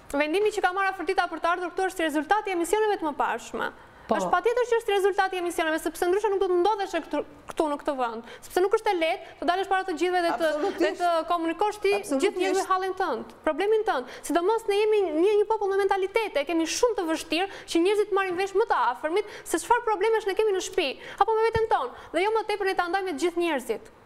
Vendimi që ka marrë Afërdita për të ardhur këtu është rezultat i emisioneve të mëparshme. Po. Është patjetër që është rezultat i emisioneve, sepse ndryshe nuk do të ndodheshe këtu në këtë vend. Sepse nuk është e lehtë të dalësh para të gjithëve dhe të t'i komunikosh ti gjithë njerëzve hallin tënd, problemin tënd. Sidomos ne jemi një një popull me mentalitete, e kemi shumë të vështirë që njerëzit ta marrin vesh më të afërmit se çfarë problemesh ne kemi në shtëpi, apo me veten tonë, dhe jo më tepër ne ta ndajmë me të gjithë njerëzit.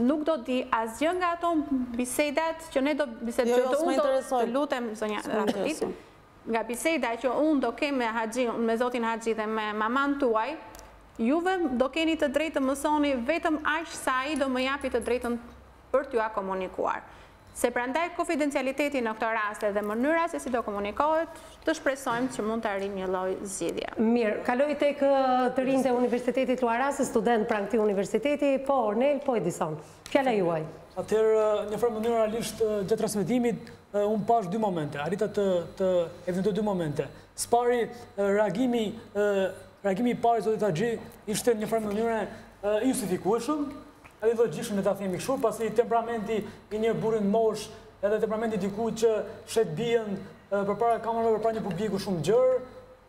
Nuk do di asgjë nga ato bisedat që ne do bisedojmë. Jo, jo, s'më interesojnë. Të lutem, zonja Rafatit, nga biseda që unë do kem me Haxhi, me zotin Haxhi dhe me mamanë tuaj, juve do keni të drejtë të mësoni vetëm aq sa ai do më japi të drejtën për t'jua komunikuar. Se prandaj konfidencialiteti në këto raste dhe mënyra se si do komunikohet, të shpresojmë që mund të arrijmë një lloj zgjidhje. Mirë, kaloj tek të rinjtë e Universitetit Luarasi, studentë pranë këtij universiteti. Po, Ornel, po Edison. Fjala juaj. Atëherë, në një farë mënyre realisht gjatë transmetimit unë pashë dy momente, arrita të të evidentoj dy momente. Së pari, reagimi reagimi i parë i zotit Haxhi ishte në një farë mënyre i justifikueshëm, Edhe logjikshëm le ta themi kështu, pasi temperamenti i një burri në moshë, edhe temperamenti i dikujt që sheh të bijën përpara kamerave, përpara një publiku shumë gjerë,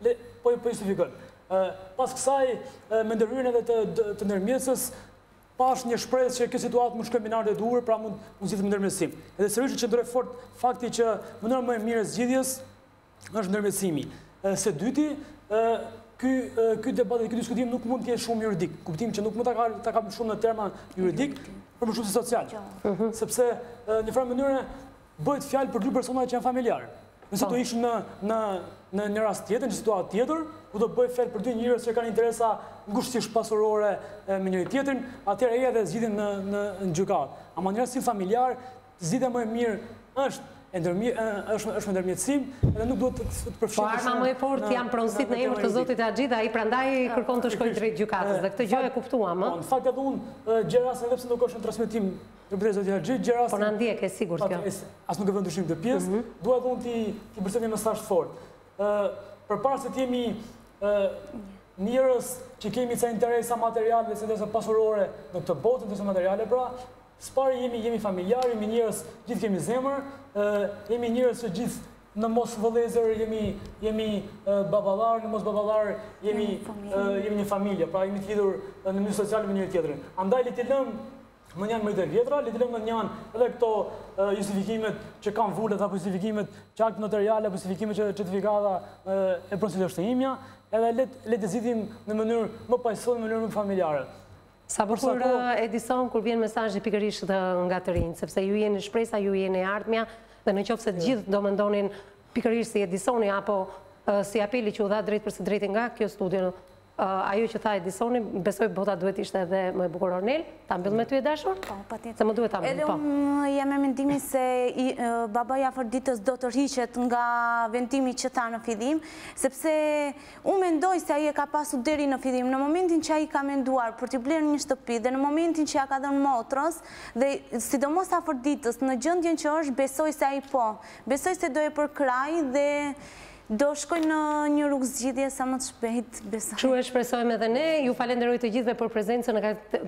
le po, po e justifikon. Ë pas kësaj me ndërhyrjen edhe të të ndërmjetëses pashë një shpresë që kjo situatë mund shkojë në binarët e duhur, pra mund mund zgjidhet me ndërmjetësim. Edhe sërish qëndroj fort te fakti që mënyra më e mirë e zgjidhjes është ndërmjetësimi. Së dyti, ky ky debat dhe ky diskutim nuk mund të jetë shumë juridik. Në kuptim që nuk mund ta ta kap shumë në terma juridik, por më shumë si social. Mhm. Sepse në një farë mënyre bëhet fjalë për dy persona që janë familjarë. Nëse po. do ishim në në në një rast tjetër, në situatë tjetër, ku do bëhet fjalë për dy njerëz që kanë interesa ngushtësisht pasurore me njëri tjetrin, atëherë e edhe zgjidhin në në gjykatë. Ama në rast si familjar, Zgjidhja më e mirë është e ndërmjet është është me ndërmjetësim dhe nuk duhet të përfshijë. Po arma më e fortë janë pronësitë në emër të zotit Haxhi dhe ai prandaj kërkon të shkojë drejt gjykatës dhe këtë gjë e kuptuam, ë. Po në fakt edhe unë gjëra se edhe pse nuk është në transmetim në drejt zotit Haxhi, gjëra Po na ndjek e sigurt kjo. As nuk e vë në dyshim të pjesë, mhm. dua edhe unë t'i t'i përcjell një mesazh të shkurtër. Ë përpara se të jemi ë njerëz që kemi ca interesa materiale, interesa pasurore në këtë botë, interesa materiale pra, Së pari jemi jemi familjar jemi njerëz gjithë kemi zemër jemi njerëz që gjithë në mos vëllezër jemi jemi baballar në mos baballar jemi jemi një familje pra jemi të lidhur në mënyrë sociale me njëri tjetrin andaj le të lëmë mënjanë mëritë e vjetra, le të lëmë mënjanë edhe këto justifikimet që kam vullnet, apo justifikimet që akt noterial, apo justifikimet që certifikata e pronësisë është e imja, edhe le ta zgjidhim në mënyrë më paqësore, në mënyrë më familjare. Sa bukur Edison kur vjen mesazhi pikërisht nga të rinjtë, sepse ju jeni shpresa, ju jeni e ardhmja dhe në qoftë se të gjithë do mendonin pikërisht si Edisoni apo si apeli që u dha drejtpërsëdrejti nga kjo studio, ajo që tha Edisoni, besoj bota duhet të ishte edhe më e bukur Ornel, ta mbyll me ty e dashur, po, po, se më duhet ta mbyll. Edhe po. unë jam e mendimit se babai i Afërditës do tërhiqet nga vendimi që tha në fillim, sepse Unë mendoj se ai e ka pasur deri në fillim, në momentin që ai ka menduar për t'i blerë një shtëpi dhe në momentin që ia ka dhënë motrës dhe sidomos Afërditës në gjendjen që është besoj se ai po, besoj se do e përkrahë dhe do shkojë në një rrugë zgjidhje sa më të shpejtë, besoj. Kështu e shpresojmë edhe ne. Ju falenderoj të gjithëve për prezencën.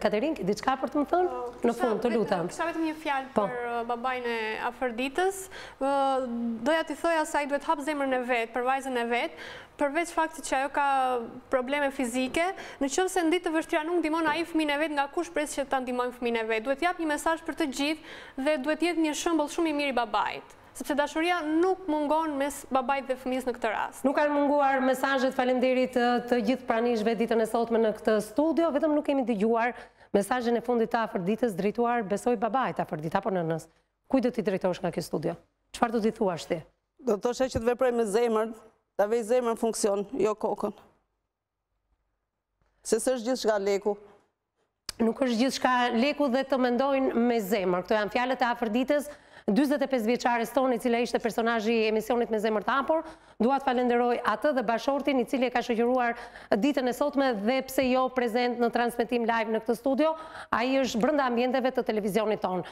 Katerinë, ke diçka për të më thënë? Në fund, të lutem. Kisha vetëm një fjalë për babain e Afërditës, Doja t'i thoja se ai duhet të hapë zemrën e vet për vajzën e vet, përveç faktit që ajo ka probleme fizike, në qoftë se në ditë të vështira nuk ndihmon ai fëmijën e vet nga kush pres që ta ndihmojë fëmijën e vet, duhet të japë një mesazh për të gjithë dhe duhet të jetë një shembull shumë i mirë i babait, sepse dashuria nuk mungon mes babait dhe fëmijës në këtë rast. Nuk kanë munguar mesazhet faleminderit të gjithë të pranishmëve ditën e sotme në këtë studio, vetëm nuk kemi dëgjuar mesazhin e fundit të Afërditës drejtuar besoj babait, Afërdita, apo nënës, Kujt do t'i drejtohesh nga kjo studio? Çfarë do t'i thuash ti? Do t'i thosha që të veprojë me zemër, ta vejë zemrën në funksion, jo kokën. Se s'është gjithçka leku. Nuk është gjithçka leku dhe të mendojnë me zemër. Këto janë fjalët e Afërditës, 25 vjeçares tonë, e cila ishte personazhi i emisionit me zemër të hapur, dua të falënderoj atë dhe bashkëshortin, i cili e ka shoqëruar ditën e sotme dhe pse jo prezent në transmetim live në këtë studio, ai është brenda ambienteve të televizionit tonë.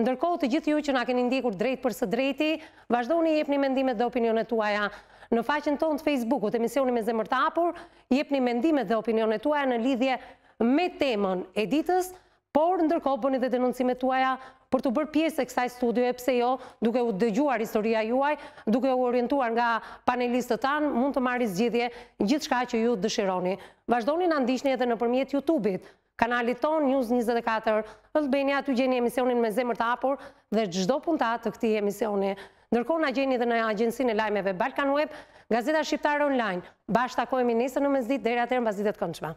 Ndërkohë, të gjithë ju që na keni ndjekur drejtpërsëdrejti, vazhdoni jepni mendimet dhe opinionet tuaja në faqen tonë të Facebookut, emisioni me zemër të hapur, jepni mendimet dhe opinionet tuaja në lidhje me temën e ditës, por ndërkohë bëni dhe denoncimet tuaja për t'u bërë pjesë e kësaj studioje, pse jo, duke u dëgjuar historia juaj, duke u orientuar nga panelistët tanë, mund të marrë zgjidhje gjithçka që ju dëshironi. Vazhdoni na ndiqni edhe nëpërmjet YouTube-it. Kanalit tonë News njëzet e katër Albania aty gjeni emisionin me zemër të hapur dhe çdo puntatë të këtij emisioni. Ndërkohë na gjeni edhe në agjencinë e lajmeve Balkan Web, Gazeta Shqiptare online. Bashkë takohemi nesër në mesditë, deri atëherë mbasdite të këndshme.